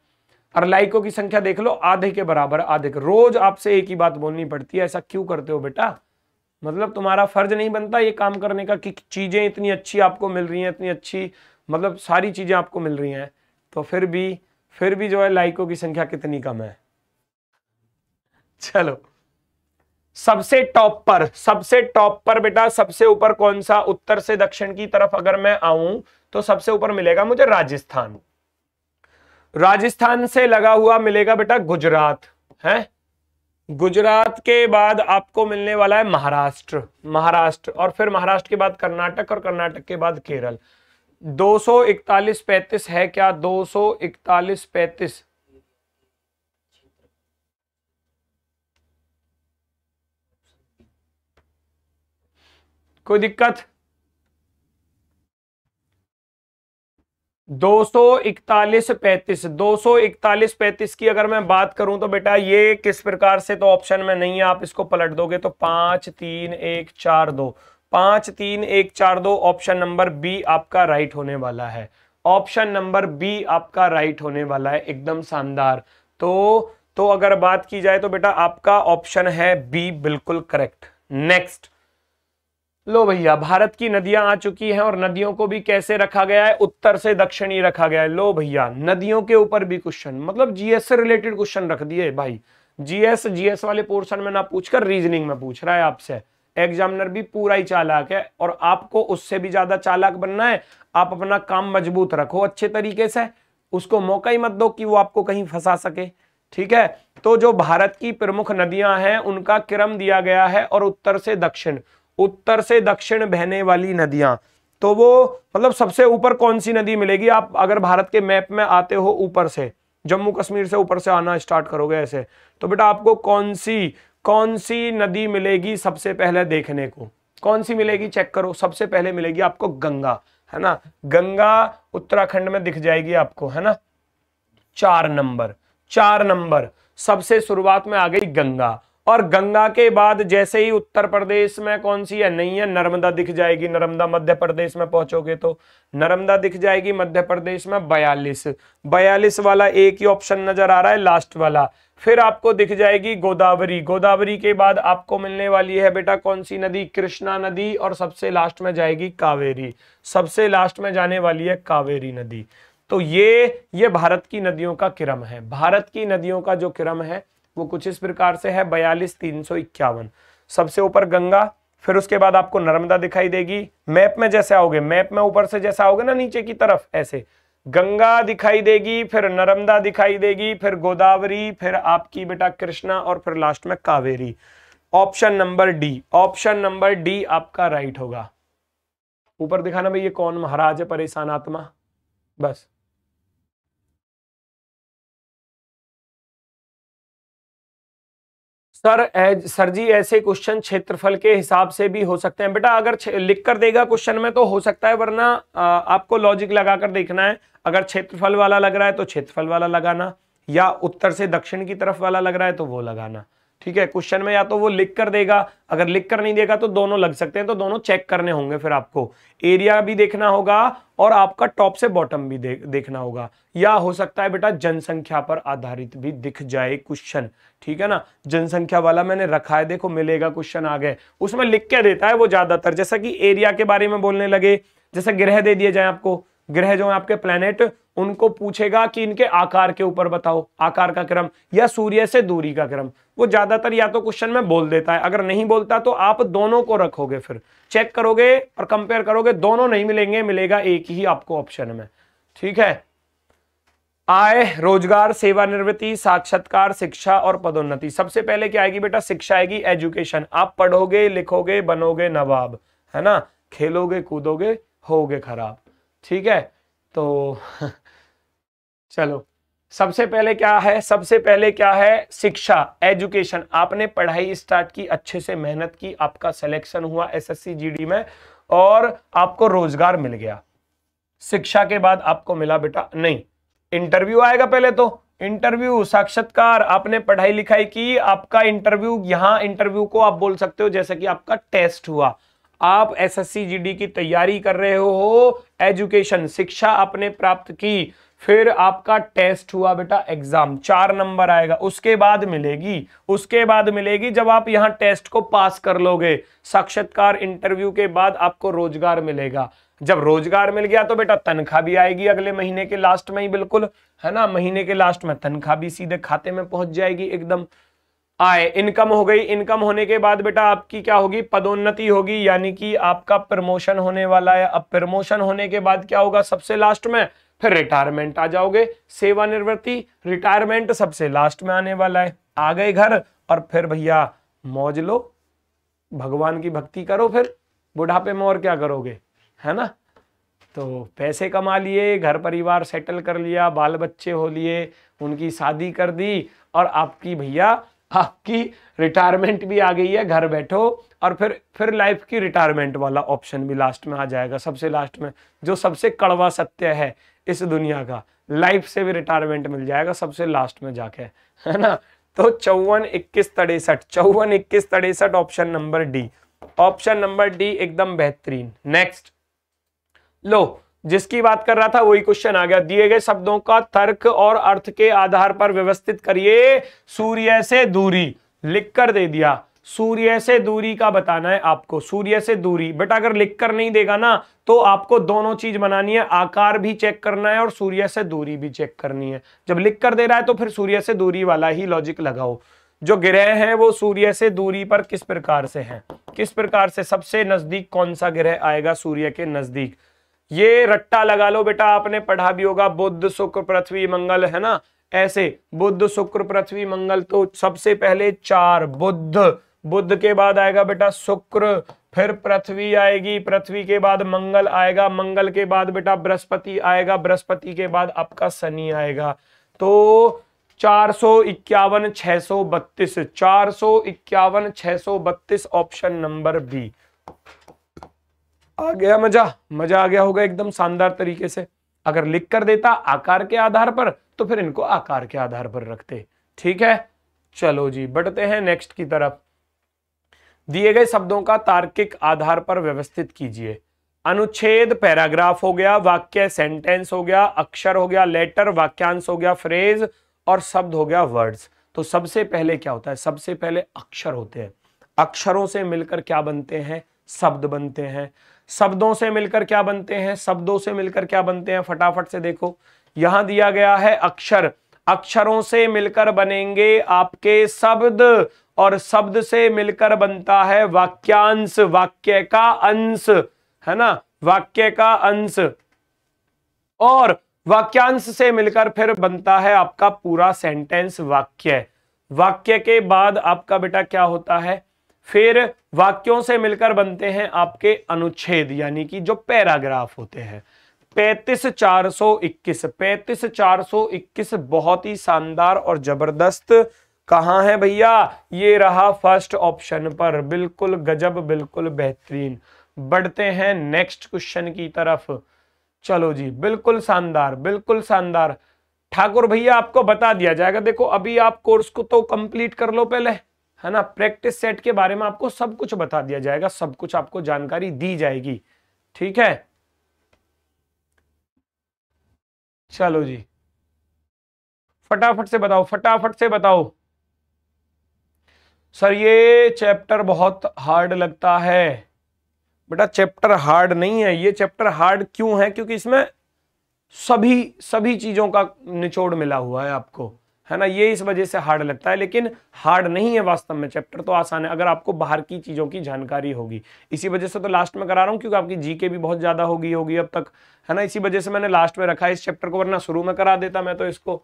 S1: और लाइकों की संख्या देख लो, आधे के बराबर, आधे के, रोज आपसे एक ही बात बोलनी पड़ती है, ऐसा क्यों करते हो बेटा? मतलब तुम्हारा फ़र्ज़ नहीं बनता ये काम करने का कि चीज़ें इतनी अच्छी आपको मिल रही हैं, इतनी अच्छी मतलब सारी चीज़ें आपको मिल रही हैं। तो फिर भी फिर भी जो है लाइकों की संख्या कितनी कम है? चलो। सबसे टॉप पर, सबसे टॉप पर बेटा, सबसे ऊपर कौन सा? उत्तर से दक्षिण की तरफ़ अगर मैं आऊँ तो सबसे ऊपर मिलेगा मुझे राजस्थान। राजस्थान से लगा हुआ मिलेगा बेटा गुजरात, है? गुजरात के बाद आपको मिलने वाला है महाराष्ट्र महाराष्ट्र और फिर महाराष्ट्र के बाद कर्नाटक और कर्नाटक के बाद केरल। 241 35 है क्या? 241 35 कोई दिक्कत? दो सौ इकतालीस पैंतीस, दो सौ इकतालीस पैंतीस की अगर मैं बात करूँ तो बेटा ये किस प्रकार से तो ऑप्शन में नहीं है, आप इसको पलट दोगे तो पाँच तीन एक चार दो, पाँच तीन एक चार दो ऑप्शन नंबर बी आपका राइट होने वाला है। ऑप्शन नंबर बी आपका राइट होने वाला है, एकदम शानदार। तो तो अगर बात की जाए तो बेटा आपका ऑप्शन है बी बिल्कुल करेक्ट नेक्स्ट लो भैया, भारत की नदियाँ आ चुकी हैं और नदियों को भी कैसे रखा गया है? उत्तर से दक्षिणी रखा गया है। लो भैया, नदियों के ऊपर भी क्वेश्चन मतलब जीएस से रिलेटेड क्वेश्चन रख दिए भाई। जीएस जीएस वाले पोर्शन में ना पूछकर रीजनिंग में पूछ रहा है आपसे। एग्जामिनर भी पूरा ही चालाक है और आपको उससे भी ज़्यादा चालाक बनना है। आप अपना काम मज़बूत रखो अच्छे तरीके से। उसको मौका ही मत दो कि वो आपको कहीं फंसा सके। ठीक है? तो जो भारत की प्रमुख नदियाँ हैं, उनका क्रम दिया गया है और उत्तर से दक्षिण। उत्तर से दक्षिण बहने वाली नदियाँ। तो वो मतलब सबसे ऊपर कौन सी नदी मिलेगी? आप अगर भारत के मैप में आते हो ऊपर से, जम्मू कश्मीर से ऊपर से आना स्टार्ट करोगे ऐसे। तो बेटा आपको कौन सी कौन सी नदी मिलेगी सबसे पहले देखने को? कौन सी मिलेगी? चेक करो, सबसे पहले मिलेगी आपको गंगा, है ना? गंगा उत्तराखंड में दिख जाएगी आपको, है ना? चार नंबर चार नंबर। सबसे शुरुआत में आ गई गंगा। और गंगा के बाद जैसे ही उत्तर प्रदेश में कौन सी है? नहीं है, नर्मदा दिख जाएगी। नर्मदा मध्य प्रदेश में पहुंचोगे तो नर्मदा दिख जाएगी, मध्य प्रदेश में बयालीस। बयालीस वाला एक ही ऑप्शन नज़र आ रहा है लास्ट वाला। फिर आपको दिख जाएगी गोदावरी। गोदावरी के बाद आपको मिलने वाली है बेटा कौन सी नदी? कृष्णा नदी और सबसे लास्ट में जाएगी कावेरी। सबसे लास्ट में जाने वाली है कावेरी नदी। तो ये ये भारत की नदियों का क्रम है। भारत की नदियों का जो क्रम है वो कुछ इस प्रकार से है, बयालीस तीन सौ इक्यावन। सबसे ऊपर गंगा, फिर उसके बाद आपको नर्मदा दिखाई देगी। मैप में जैसे आओगे, मैप में ऊपर से जैसा आओगे ना, नीचे की तरफ़, ऐसे। गंगा दिखाई देगी, फिर नर्मदा दिखाई देगी, फिर गोदावरी, फिर आपकी बेटा कृष्णा और फिर लास्ट में Kaveri. Option number D option number D आपका राइट होगा। ऊपर दिखाना भाई ये कौन महाराज है, परेशान आत्मा? बस। सर सर जी, ऐसे क्वेश्चन क्षेत्रफल के हिसाब से भी हो सकते हैं। बेटा, अगर लिख कर देगा क्वेश्चन में तो हो सकता है, वरना आपको लॉजिक लगाकर देखना है। अगर क्षेत्रफल वाला लग रहा है तो क्षेत्रफल वाला लगाना, या उत्तर से दक्षिण की तरफ़ वाला लग रहा है तो वो लगाना। ठीक है क्वेश्चन में या तो वो लिख कर देगा। अगर लिख कर नहीं देगा तो दोनों लग सकते हैं तो दोनों चेक करने होंगे फिर आपको। एरिया भी देखना होगा और आपका टॉप से बॉटम भी दे, देखना होगा। या हो सकता है बेटा जनसंख्या पर आधारित भी दिख जाए क्वेश्चन ठीक है ना? जनसंख्या वाला मैंने रखा है देखो मिलेगा क्वेश्चन आ गए उसमें लिख के देता है वो ज़्यादातर? जैसा कि एरिया के बारे में बोलने लगे जैसे ग्रह दे दिए जाए आपको। ग्रह जो है आपके प्लेनेट उनको पूछेगा कि इनके आकार के ऊपर बताओ, आकार का क्रम या सूर्य से दूरी का क्रम। वो ज़्यादातर या तो क्वेश्चन में बोल देता है, अगर नहीं बोलता तो आप दोनों को रखोगे फिर। चेक करोगे और कंपेयर करोगे, दोनों नहीं मिलेंगे, मिलेगा एक ही आपको ऑप्शन में। ठीक है? आय, रोज़गार, सेवानिवृत्ति, साक्षात्कार, शिक्षा और पदोन्नति। सबसे पहले क्या आएगी बेटा? शिक्षा आएगी एजुकेशन आप पढ़ोगे, लिखोगे, बनोगे नवाब, है ना? खेलोगे, कूदोगे, होगे खराब। ठीक है? तो चलो। सबसे पहले क्या है? सबसे पहले क्या है? शिक्षा एजुकेशन आपने पढ़ाई स्टार्ट की, अच्छे से मेहनत की, आपका सिलेक्शन हुआ एसएससी जीडी में और आपको रोज़गार मिल गया। शिक्षा के बाद आपको मिला बेटा नहीं। इंटरव्यू आएगा पहले तो। इंटरव्यू साक्षात्कार। आपने पढ़ाई लिखाई की, आपका इंटरव्यू यहाँ इंटरव्यू को आप बोल सकते हो जैसे कि आपका टेस्ट हुआ। आप एसएससी जीडी की तैयारी कर रहे हो। एजुकेशन शिक्षा आपने प्राप्त की। फिर आपका टेस्ट हुआ बेटा एग्ज़ाम, चार नंबर आएगा। उसके बाद मिलेगी, उसके बाद मिलेगी जब आप यहाँ टेस्ट को पास कर लोगे। साक्षात्कार इंटरव्यू के बाद आपको रोज़गार मिलेगा। जब रोज़गार मिल गया तो बेटा तनख्वाह भी आएगी अगले महीने के लास्ट में ही, बिल्कुल, है ना? महीने के लास्ट में तनख्वाह भी सीधे खाते में पहुँच जाएगी एकदम। आय इनकम हो गई। इनकम होने के बाद बेटा आपकी क्या होगी? पदोन्नति होगी, यानी कि आपका प्रमोशन होने वाला है। अब प्रमोशन होने के बाद क्या होगा? सबसे लास्ट में फिर रिटायरमेंट आ जाओगे। सेवानिवृत्ति रिटायरमेंट सबसे लास्ट में आने वाला है। आ गए घर और फिर भैया, मौज लो। भगवान की भक्ति करो फिर। बुढ़ापे में और क्या करोगे, है ना? तो पैसे कमा लिए, घर परिवार सेटल कर लिया, बाल बच्चे हो लिए, उनकी शादी कर दी और आपकी भैया, आपकी रिटायरमेंट भी आ गई है, घर बैठो और फिर फिर लाइफ की रिटायरमेंट वाला ऑप्शन भी लास्ट में आ जाएगा, सबसे लास्ट में, जो सबसे कड़वा सत्य है। इस दुनिया का। लाइफ से भी रिटायरमेंट मिल जाएगा सबसे लास्ट में जाके, है ना? तो चौवन, इक्कीस, तिरसठ, चौवन, इक्कीस, तिरसठ option number D option number D एकदम बेहतरीन। नेक्स्ट लो, जिसकी बात कर रहा था, वही क्वेश्चन आ गया। दिए गए शब्दों का तर्क और अर्थ के आधार पर व्यवस्थित करिए। सूर्य से दूरी लिख कर दे दिया। सूर्य से दूरी का बताना है आपको, सूर्य से दूरी। बट अगर लिख कर नहीं देगा ना तो आपको दोनों चीज़ बनानी है, आकार भी चेक करना है और सूर्य से दूरी भी चेक करनी है। जब लिख कर दे रहा है तो फिर सूर्य से दूरी वाला ही लॉजिक लगाओ। जो ग्रह है वो सूर्य से दूरी पर किस प्रकार से है? किस प्रकार से सबसे नज़दीक कौन सा ग्रह आएगा सूर्य के नज़दीक? ये रट्टा लगा लो बेटा, आपने पढ़ा भी होगा बुद्ध शुक्र, पृथ्वी, मंगल, है ना? ऐसे बुद्ध शुक्र, पृथ्वी, मंगल तो सबसे पहले चार बुद्ध बुद्ध के बाद आएगा बेटा शुक्र, फिर पृथ्वी आएगी, पृथ्वी के बाद मंगल आएगा, मंगल के बाद बेटा बृहस्पति आएगा, बृहस्पति के बाद आपका शनि आएगा। तो चार सौ इक्यावन, छह सौ बत्तीस, चार सौ इक्यावन, छह सौ बत्तीस ऑप्शन नंबर बी आ गया मज़ा मज़ा आ गया होगा एकदम शानदार तरीके से। अगर लिख कर देता आकार के आधार पर तो फिर इनको आकार के आधार पर रखते। ठीक है? चलो जी, बढ़ते हैं नेक्स्ट की तरफ़। दिए गए शब्दों का तार्किक आधार पर व्यवस्थित कीजिए। अनुच्छेद, पैराग्राफ हो गया, वाक्य सेंटेंस हो गया, अक्षर हो गया लेटर वाक्यांश हो गया फ्रेज और शब्द हो गया वर्ड्स तो सबसे पहले क्या होता है? सबसे पहले अक्षर होते हैं। अक्षरों से मिलकर क्या बनते हैं? शब्द बनते हैं। शब्दों से मिलकर क्या बनते हैं? शब्दों से मिलकर क्या बनते हैं? फटाफट से देखो। यहाँ दिया गया है अक्षर। अक्षरों से मिलकर बनेंगे आपके शब्द। और शब्द से मिलकर बनता है वाक्यांश, वाक्य का अंश, है ना? वाक्य का अंश। और वाक्यांश से मिलकर फिर बनता है आपका पूरा सेंटेंस वाक्य। वाक्य के बाद आपका बेटा क्या होता है? फिर वाक्यों से मिलकर बनते हैं आपके अनुच्छेद, यानी कि जो पैराग्राफ होते हैं। पैतीस चार सौ इक्कीस। पैतीस चार सौ इक्कीस बहुत ही शानदार और ज़बरदस्त कहा है भैया? ये रहा फ़र्स्ट ऑप्शन पर। बिल्कुल गजब, बिल्कुल बेहतरीन। बढ़ते हैं नेक्स्ट क्वेश्चन की तरफ़। चलो जी, बिल्कुल शानदार बिल्कुल शानदार। ठाकुर भैया, आपको बता दिया जाएगा। देखो, अभी आप कोर्स को तो कंप्लीट कर लो पहले, है ना? प्रैक्टिस सेट के बारे में आपको सब कुछ बता दिया जाएगा। सब कुछ आपको जानकारी दी जाएगी। ठीक है? चलो जी। फटाफट से बताओ, फटाफट से बताओ। सर, ये चैप्टर बहुत हार्ड लगता है। बेटा, चैप्टर हार्ड नहीं है, ये चैप्टर हार्ड क्यों है? क्योंकि इसमें सभी सभी चीज़ों का निचोड़ मिला हुआ है आपको, है ना? ये इस वजह से हार्ड लगता है, लेकिन हार्ड नहीं है वास्तव में चैप्टर तो आसान है। अगर आपको बाहर की चीज़ों की जानकारी होगी, इसी वजह से तो लास्ट में करा रहा हूँ, क्योंकि आपकी जीके भी बहुत ज़्यादा होगी होगी अब तक, है ना? इसी वजह से मैंने लास्ट में रखा है इस चैप्टर को वरना शुरू में करा देता मैं तो इसको।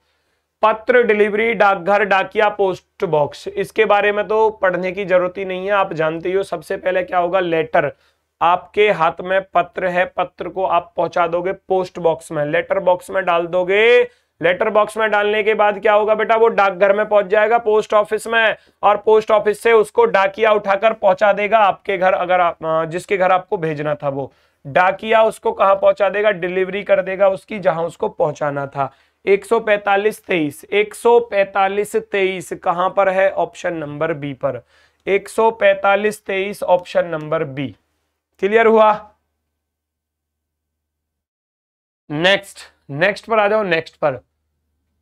S1: पत्र डिलीवरी, डाकघर, डाकिया, पोस्ट बॉक्स। इसके बारे में तो पढ़ने की ज़रूरत ही नहीं है, आप जानते हो सबसे पहले क्या होगा? लेटर। आपके हाथ में पत्र है, पत्र को आप पहुँचा दोगे पोस्ट बॉक्स में। लेटर बॉक्स में डाल दोगे। लेटर बॉक्स में डालने के बाद क्या होगा बेटा? वो डाकघर में पहुँच जाएगा पोस्ट ऑफ़िस में और पोस्ट ऑफ़िस से उसको डाकिया उठाकर पहुँचा देगा आपके घर, अगर आप जिसके घर आपको भेजना था वो। डाकिया उसको कहाँ पहुँचा देगा? डिलीवरी कर देगा उसकी जहाँ उसको पहुंचाना था। 145 तेईस 145 तेईस कहाँ पर है? ऑप्शन नंबर बी पर। 145 तेईस, ऑप्शन नंबर बी। क्लियर हुआ? नेक्स्ट नेक्स्ट पर आ जाओ नेक्स्ट पर।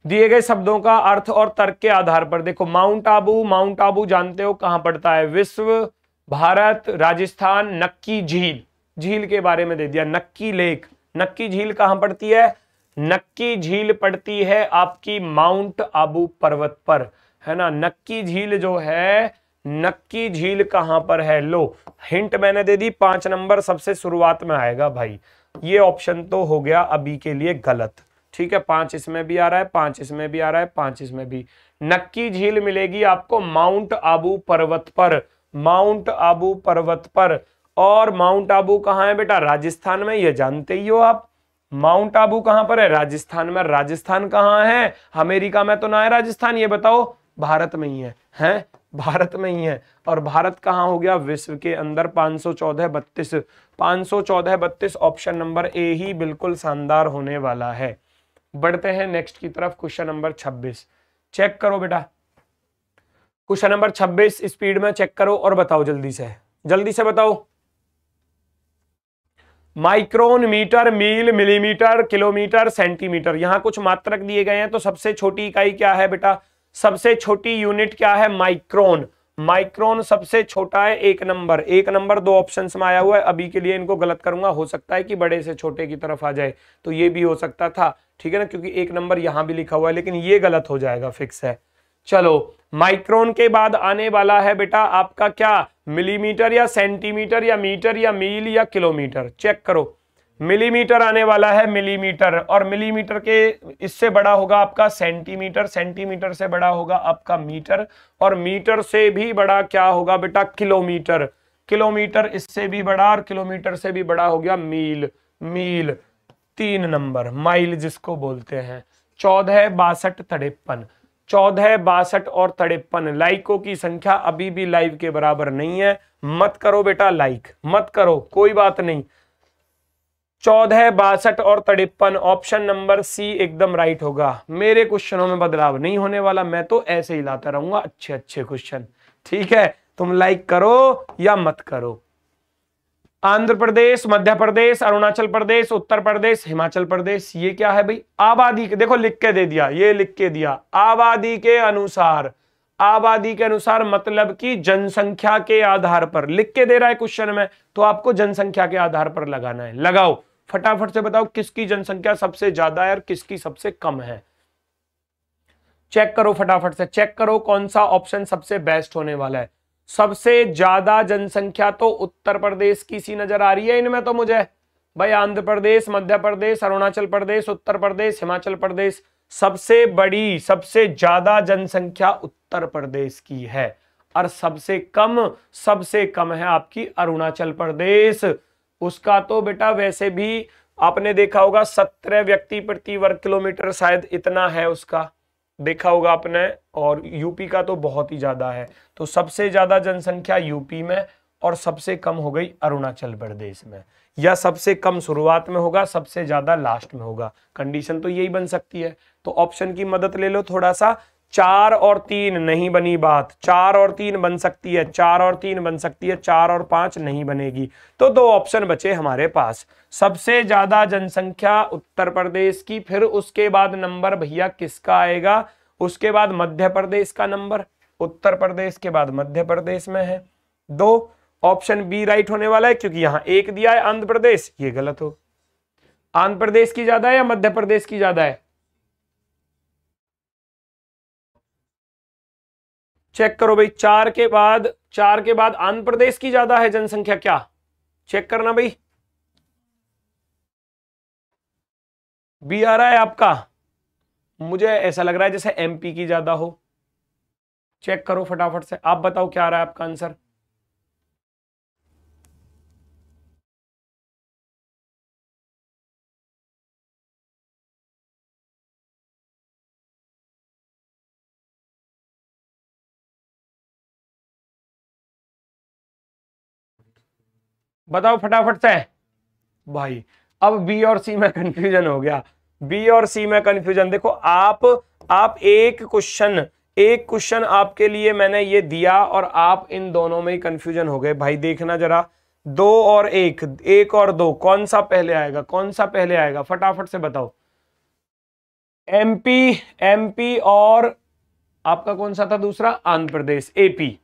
S1: दिए गए शब्दों का अर्थ और तर्क के आधार पर देखो। माउंट आबू माउंट आबू जानते हो? कहाँ पड़ता है? विश्व, भारत, राजस्थान, नक्की झील। झील के बारे में दे दिया। नक्की लेक। नक्की झील कहाँ पड़ती है? नक्की झील पड़ती है आपकी माउंट आबू पर्वत पर। है ना? नक्की झील जो है, नक्की झील कहाँ पर है? लो, हिंट मैंने दे दी, पाँच नंबर सबसे शुरुआत में आएगा भाई। ये ऑप्शन तो हो गया अभी के लिए गलत। ठीक है, पाँच इसमें भी आ रहा है, पाँच इसमें भी आ रहा है, पाँच इसमें भी। नक्की झील मिलेगी आपको माउंट आबू पर्वत पर, माउंट आबू पर्वत पर। और माउंट आबू कहाँ है बेटा? राजस्थान में, ये जानते ही हो आप। माउंट आबू कहाँ पर है? राजस्थान में। राजस्थान कहाँ है? अमेरिका में तो ना है राजस्थान, ये बताओ। भारत में ही है। हैं? भारत में ही है। और भारत कहाँ हो गया? विश्व के अंदर 514 बत्तीस। 514 बत्तीस ऑप्शन नंबर ए ही बिल्कुल शानदार होने वाला है। बढ़ते हैं नेक्स्ट की तरफ़, क्वेश्चन नंबर 26 चेक करो बेटा। क्वेश्चन नंबर 26 स्पीड में चेक करो और बताओ जल्दी से। जल्दी से बताओ। Micron metre mile, millimetre, kilometre, centimetre. यहाँ कुछ मात्रक दिए गए हैं तो सबसे छोटी इकाई क्या है बेटा? सबसे छोटी यूनिट क्या है? माइक्रोन। माइक्रोन सबसे छोटा है, एक नंबर। एक नंबर दो ऑप्शन में आया हुआ है। अभी के लिए इनको गलत करूँगा, हो सकता है कि बड़े से छोटे की तरफ़ आ जाए तो ये भी हो सकता था। ठीक है ना? क्योंकि एक नंबर यहाँ भी लिखा हुआ है, लेकिन ये गलत हो जाएगा, फिक्स है। चलो माइक्रोन के बाद आने वाला है बेटा आपका क्या? मिलीमीटर या सेंटीमीटर या मीटर या मील या किलोमीटर? चेक करो। मिलीमीटर आने वाला है मिलीमीटर और मिलीमीटर के इससे बड़ा होगा आपका सेंटीमीटर सेंटीमीटर से बड़ा होगा आपका मीटर और मीटर से भी बड़ा क्या होगा बेटा? किलोमीटर। किलोमीटर इससे भी बड़ा और किलोमीटर से भी बड़ा हो गया मील। मील। तीन नंबर, माइल जिसको बोलते हैं। चौदह, बासठ, तिरपन। चौदह बासठ और तड़ेपन लाइकों की संख्या अभी भी लाइव के बराबर नहीं है। मत करो बेटा लाइक, मत करो, कोई बात नहीं। चौदह बासठ और तड़ेपन ऑप्शन नंबर सी एकदम राइट होगा। मेरे क्वेश्चनों में बदलाव नहीं होने वाला, मैं तो ऐसे ही लाता रहूँगा अच्छे अच्छे क्वेश्चन। ठीक है, तुम लाइक करो या मत करो। आंध्र प्रदेश, मध्य प्रदेश, अरुणाचल प्रदेश, उत्तर प्रदेश, हिमाचल प्रदेश, ये क्या है भाई? आबादी के, देखो लिख के दे दिया, ये लिख के दिया, आबादी के अनुसार, आबादी के अनुसार मतलब कि जनसंख्या के आधार पर, लिख के दे रहा है क्वेश्चन में तो आपको जनसंख्या के आधार पर लगाना है, लगाओ, फटाफट से बताओ किसकी जनसंख्या सबसे ज़्यादा है और किसकी सबसे कम है। चेक करो फटाफट से, चेक करो कौन सा ऑप्शन सबसे बेस्ट होने वाला है। सबसे ज़्यादा जनसंख्या तो उत्तर प्रदेश की सी नज़र आ रही है इनमें तो मुझे। भाई, आंध्र प्रदेश, मध्य प्रदेश, अरुणाचल प्रदेश, उत्तर प्रदेश, हिमाचल प्रदेश, सबसे बड़ी, सबसे ज़्यादा जनसंख्या उत्तर प्रदेश की है। और सबसे कम सबसे कम है आपकी अरुणाचल प्रदेश। उसका तो बेटा वैसे भी आपने देखा होगा, सत्रह व्यक्ति प्रति वर्ग किलोमीटर शायद इतना है उसका। देखा होगा आपने, और यूपी का तो बहुत ही ज़्यादा है। तो सबसे ज़्यादा जनसंख्या यूपी में और सबसे कम हो गई अरुणाचल प्रदेश में। या सबसे कम शुरुआत में होगा, सबसे ज़्यादा लास्ट में होगा। कंडीशन तो यही बन सकती है। तो ऑप्शन की मदद ले लो थोड़ा सा। चार और तीन नहीं बनी बात। चार और तीन बन सकती है, चार और तीन बन सकती है, चार और पाँच नहीं बनेगी। तो दो ऑप्शन बचे हमारे पास। सबसे ज़्यादा जनसंख्या उत्तर प्रदेश की, फिर उसके बाद नंबर भैया किसका आएगा? उसके बाद मध्य प्रदेश का नंबर, उत्तर प्रदेश के बाद मध्य प्रदेश में है। दो ऑप्शन बी राइट होने वाला है, क्योंकि यहाँ एक दिया है आंध्र प्रदेश, ये गलत हो। आंध्र प्रदेश की ज़्यादा है या मध्य प्रदेश की ज़्यादा है? चेक करो भाई, चार के बाद, चार के बाद आंध्र प्रदेश की ज़्यादा है जनसंख्या क्या? चेक करना भाई। बी आ रहा है आपका। मुझे ऐसा लग रहा है जैसे एमपी की ज़्यादा हो। चेक करो फटाफट से। आप बताओ क्या आ रहा है आपका आंसर? बताओ फटाफट से। भाई, अब बी और सी में कंफ्यूजन हो गया। बी और सी में कंफ्यूजन देखो, आप आप एक क्वेश्चन एक क्वेश्चन आपके लिए मैंने ये दिया और आप इन दोनों में ही कंफ्यूजन हो गए। भाई, देखना जरा। दो और एक एक और दो। कौन सा पहले आएगा? कौन सा पहले आएगा? फटाफट से बताओ। एमपी एमपी और आपका कौन सा था दूसरा? आंध्र प्रदेश एपी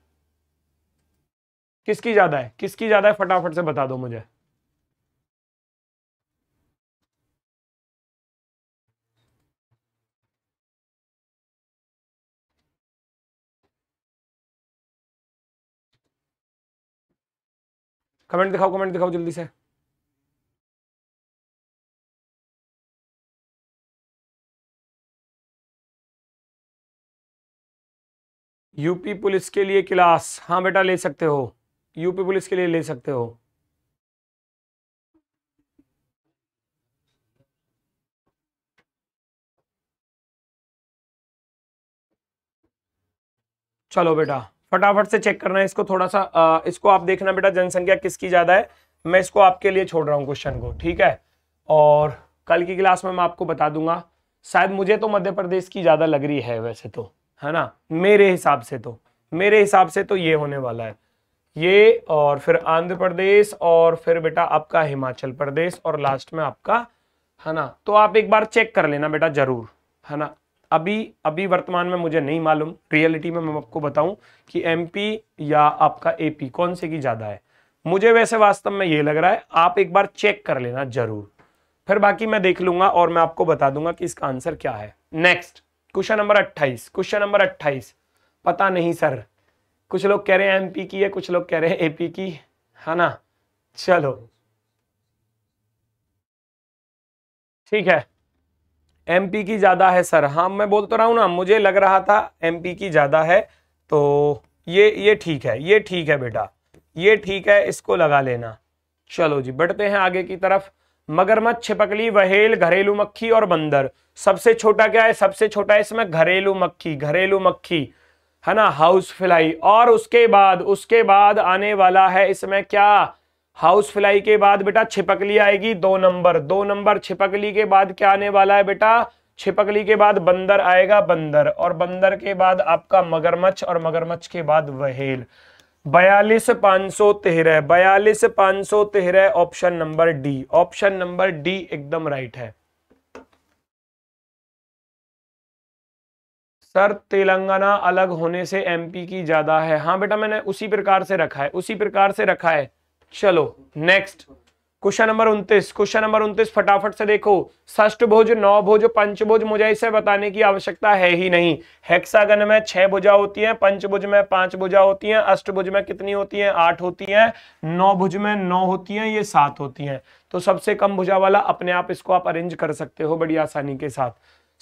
S1: किसकी ज़्यादा है? किसकी ज़्यादा है? फटाफट से बता दो मुझे। कमेंट दिखाओ कमेंट दिखाओ जल्दी से। यूपी पुलिस के लिए क्लास। हाँ बेटा, ले सकते हो। यूपी पुलिस के लिए ले सकते हो। चलो बेटा फटाफट से चेक करना है इसको थोड़ा सा आ, इसको आप देखना बेटा जनसंख्या किसकी ज़्यादा है? मैं इसको आपके लिए छोड़ रहा हूँ क्वेश्चन को ठीक है? और कल की क्लास में मैं आपको बता दूँगा शायद मुझे तो मध्य प्रदेश की ज़्यादा लग रही है वैसे तो है ना? मेरे हिसाब से तो मेरे हिसाब से तो ये होने वाला है। ये और फिर आंध्र प्रदेश और फिर बेटा आपका हिमाचल प्रदेश और लास्ट में आपका, है ना? तो आप एक बार चेक कर लेना बेटा ज़रूर, है ना? अभी अभी वर्तमान में मुझे नहीं मालूम रियलिटी में मैं आपको बताऊँ कि एमपी या आपका एपी कौन से की ज़्यादा है। मुझे वैसे वास्तव में ये लग रहा है, आप एक बार चेक कर लेना ज़रूर। फिर बाकी मैं देख लूँगा और मैं आपको बता दूँगा कि इसका आंसर क्या है। नेक्स्ट क्वेश्चन नंबर अट्ठाईस क्वेश्चन नंबर अट्ठाईस। पता नहीं सर कुछ लोग कह रहे हैं एमपी की है, कुछ लोग कह रहे हैं एपी की, है ना? चलो। ठीक है। एमपी की ज़्यादा है, सर। हाँ मैं बोल तो रहा हूँ ना, मुझे लग रहा था एमपी की ज़्यादा है तो ये ये ठीक है, ये ठीक है बेटा, ये ठीक है, इसको लगा लेना। चलो जी, बढ़ते हैं आगे की तरफ़। मगरमच्छ छिपकली, वहेल, घरेलू मक्खी और बंदर। सबसे छोटा क्या है? सबसे छोटा है इसमें घरेलू मक्खी घरेलू मक्खी। है ना हाउस फ्लाई और उसके बाद उसके बाद आने वाला है इसमें क्या? हाउस फ्लाई के बाद बेटा छिपकली आएगी दो नंबर। दो नंबर छिपकली के बाद क्या आने वाला है बेटा? छिपकली के बाद बंदर आएगा, बंदर। और बंदर के बाद आपका मगरमच्छ और मगरमच्छ के बाद वहेल। बयालीस पाँच सौ तेरह बयालीस पाँच सौ तेरह option number D option number D एकदम राइट है। सर, तेलंगाना अलग होने से एमपी की ज़्यादा है। हाँ बेटा, मैंने उसी प्रकार से रखा है, उसी प्रकार से रखा है। चलो नेक्स्ट क्वेश्चन नंबर उनतीस, क्वेश्चन नंबर उनतीस फटाफट से देखो। षष्ट भुज, नौ भुज पंचभुज मुझे इसे बताने की आवश्यकता है ही नहीं। हेक्सागन में छह भुजा होती है पंचभुज में पाँच भुजा होती है अष्टभुज में कितनी होती है? आठ होती है, नौ भुज में नौ होती है, ये सात होती है। तो सबसे कम भुजा वाला अपने आप इसको आप अरेंज कर सकते हो बड़ी आसानी के साथ।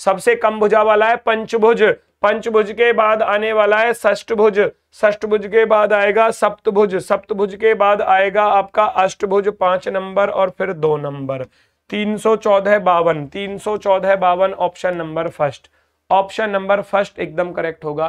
S1: सबसे कम भुजा वाला है पंचभुज। पंचभुज के बाद आने वाला है षष्टभुज षष्टभुज के बाद आएगा सप्तभुज। सप्तभुज के बाद आएगा आपका अष्टभुज, पाँच नंबर और फिर दो नंबर। तीन सौ चौदह बावन। तीन सौ चौदह बावन option number first option number first एकदम करेक्ट होगा।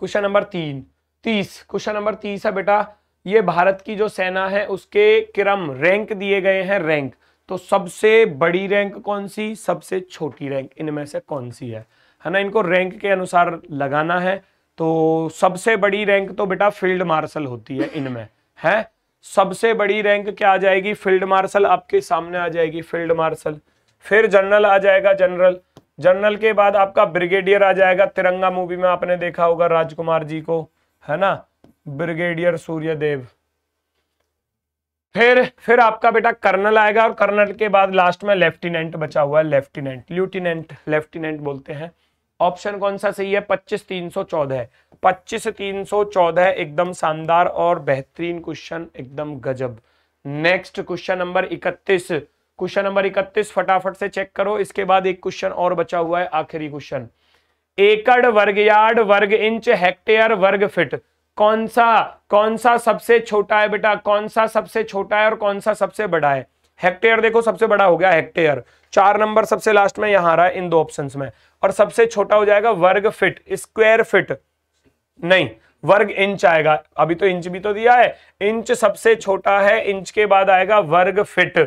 S1: क्वेश्चन नंबर तीन। तीस। क्वेश्चन नंबर तीस है बेटा। ये भारत की जो सेना है, उसके क्रम रैंक दिए गए हैं रैंक तो सबसे बड़ी रैंक कौन सी? सबसे छोटी रैंक। इनमें से कौन सी है? है ना? इनको रैंक के अनुसार लगाना है। तो सबसे बड़ी रैंक तो बेटा फ़ील्ड मार्शल होती है इनमें। है? सबसे बड़ी रैंक क्या आ जाएगी? फ़ील्ड मार्शल आपके सामने आ जाएगी, फ़ील्ड मार्शल। फिर जनरल आ जाएगा, जनरल। जनरल के बाद आपका ब्रिगेडियर आ जाएगा। तिरंगा मूवी में आपने देखा होगा राजकुमार जी को। है ना? ब्रिगेडियर सूर्यदेव। फिर फिर आपका बेटा कर्नल आएगा और कर्नल के बाद लास्ट में लेफ्टिनेंट बचा हुआ है, लेफ्टिनेंट, ल्यूटिनेंट, लेफ्टिनेंट बोलते हैं। ऑप्शन कौन सा सही है? पच्चीस तीन सौ चौदह पच्चीस तीन सौ चौदह एकदम शानदार और बेहतरीन क्वेश्चन एकदम गजब। नेक्स्ट क्वेश्चन नंबर इकतीस। क्वेश्चन नंबर इकतीस फटाफट से चेक करो, इसके बाद एक क्वेश्चन और बचा हुआ है, आखिरी क्वेश्चन एकड़ वर्ग यार्ड, वर्ग इंच हेक्टेयर वर्ग फिट। कौन सा कौन सा सबसे छोटा है बेटा? कौन सा सबसे छोटा है और कौन सा सबसे बड़ा है? हेक्टेयर देखो, सबसे बड़ा हो गया हेक्टेयर चार नंबर सबसे लास्ट में यहाँ आ रहा है इन दो ऑप्शन में। और सबसे छोटा हो जाएगा वर्ग फिट स्क्वायर फिट. नहीं, वर्ग इंच आएगा। अभी तो इंच भी तो दिया है। इंच सबसे छोटा है इंच के बाद आएगा वर्ग फिट.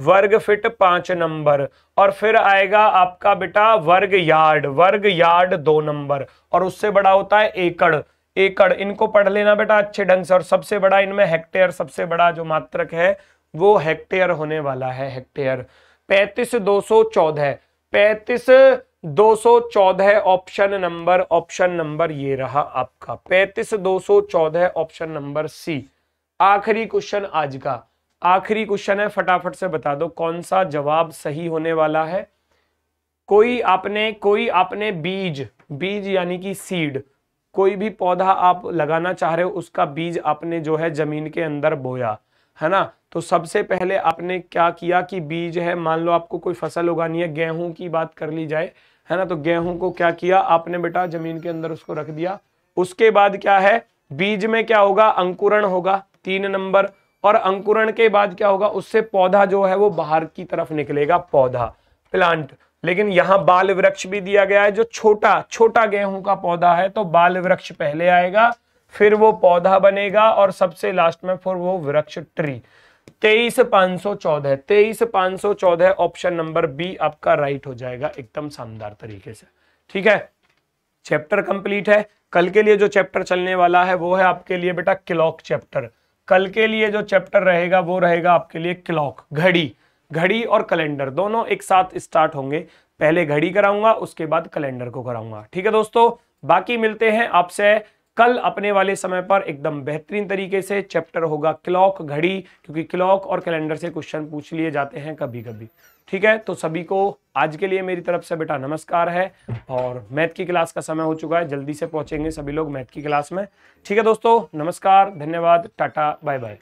S1: वर्ग फिट पाँच नंबर। और फिर आएगा आपका बेटा वर्ग यार्ड वर्ग यार्ड दो नंबर। और उससे बड़ा होता है एकड़। एकड़, इनको पढ़ लेना बेटा अच्छे ढंग से, और सबसे बड़ा इनमें हेक्टेयर सबसे बड़ा जो मात्रक है, वो हेक्टेयर होने वाला है हेक्टेयर पैंतीस दो सौ चौदह पैंतीस दो सौ चौदह ऑप्शन नंबर ऑप्शन नंबर ये रहा आपका। पैंतीस दो सौ चौदह ऑप्शन नंबर सी आखिरी क्वेश्चन आज का। आखिरी क्वेश्चन है, फटाफट से बता दो, कौन सा जवाब सही होने वाला है? कोई आपने कोई आपने बीज बीज यानी कि सीड कोई भी पौधा आप लगाना चाह रहे हो, उसका बीज आपने जो है ज़मीन के अंदर बोया, है ना? तो सबसे पहले आपने क्या किया कि बीज है, मान लो आपको कोई फ़सल उगानी है, गेहूँ की बात कर ली जाए, है ना? तो गेहूँ को क्या किया, आपने बेटा ज़मीन के अंदर उसको रख दिया। उसके बाद क्या है, बीज में क्या होगा, अंकुरण होगा, तीन नंबर। और अंकुरण के बाद क्या होगा, उससे पौधा जो है वो बाहर की तरफ़ निकलेगा, पौधा प्लांट लेकिन यहाँ बाल वृक्ष भी दिया गया है, जो छोटा छोटा गेहूँ का पौधा है तो बाल वृक्ष पहले आएगा, फिर वो पौधा बनेगा और सबसे लास्ट में फिर वो वृक्ष ट्री तेईस पाँच सौ चौदह तेईस पाँच सौ चौदह ऑप्शन नंबर बी आपका राइट हो जाएगा, एकदम शानदार तरीके से। ठीक है? चैप्टर कंप्लीट है। कल के लिए जो चैप्टर चलने वाला है, वो है आपके लिए बेटा क्लॉक चैप्टर कल के लिए जो चैप्टर रहेगा, वो रहेगा आपके लिए क्लॉक घड़ी। घड़ी और कैलेंडर दोनों एक साथ स्टार्ट होंगे। पहले घड़ी कराऊँगा, उसके बाद कैलेंडर को कराऊँगा। ठीक है दोस्तों, बाकी मिलते हैं आपसे कल अपने वाले समय पर एकदम बेहतरीन तरीके से। चैप्टर होगा क्लॉक घड़ी, क्योंकि क्लॉक और कैलेंडर से क्वेश्चन पूछ लिए जाते हैं कभी कभी ठीक है तो सभी को आज के लिए मेरी तरफ़ से बेटा नमस्कार है और मैथ की क्लास का समय हो चुका है, जल्दी से पहुँचेंगे सभी लोग मैथ की क्लास में। ठीक है दोस्तों, नमस्कार, धन्यवाद, टाटा बाय बाय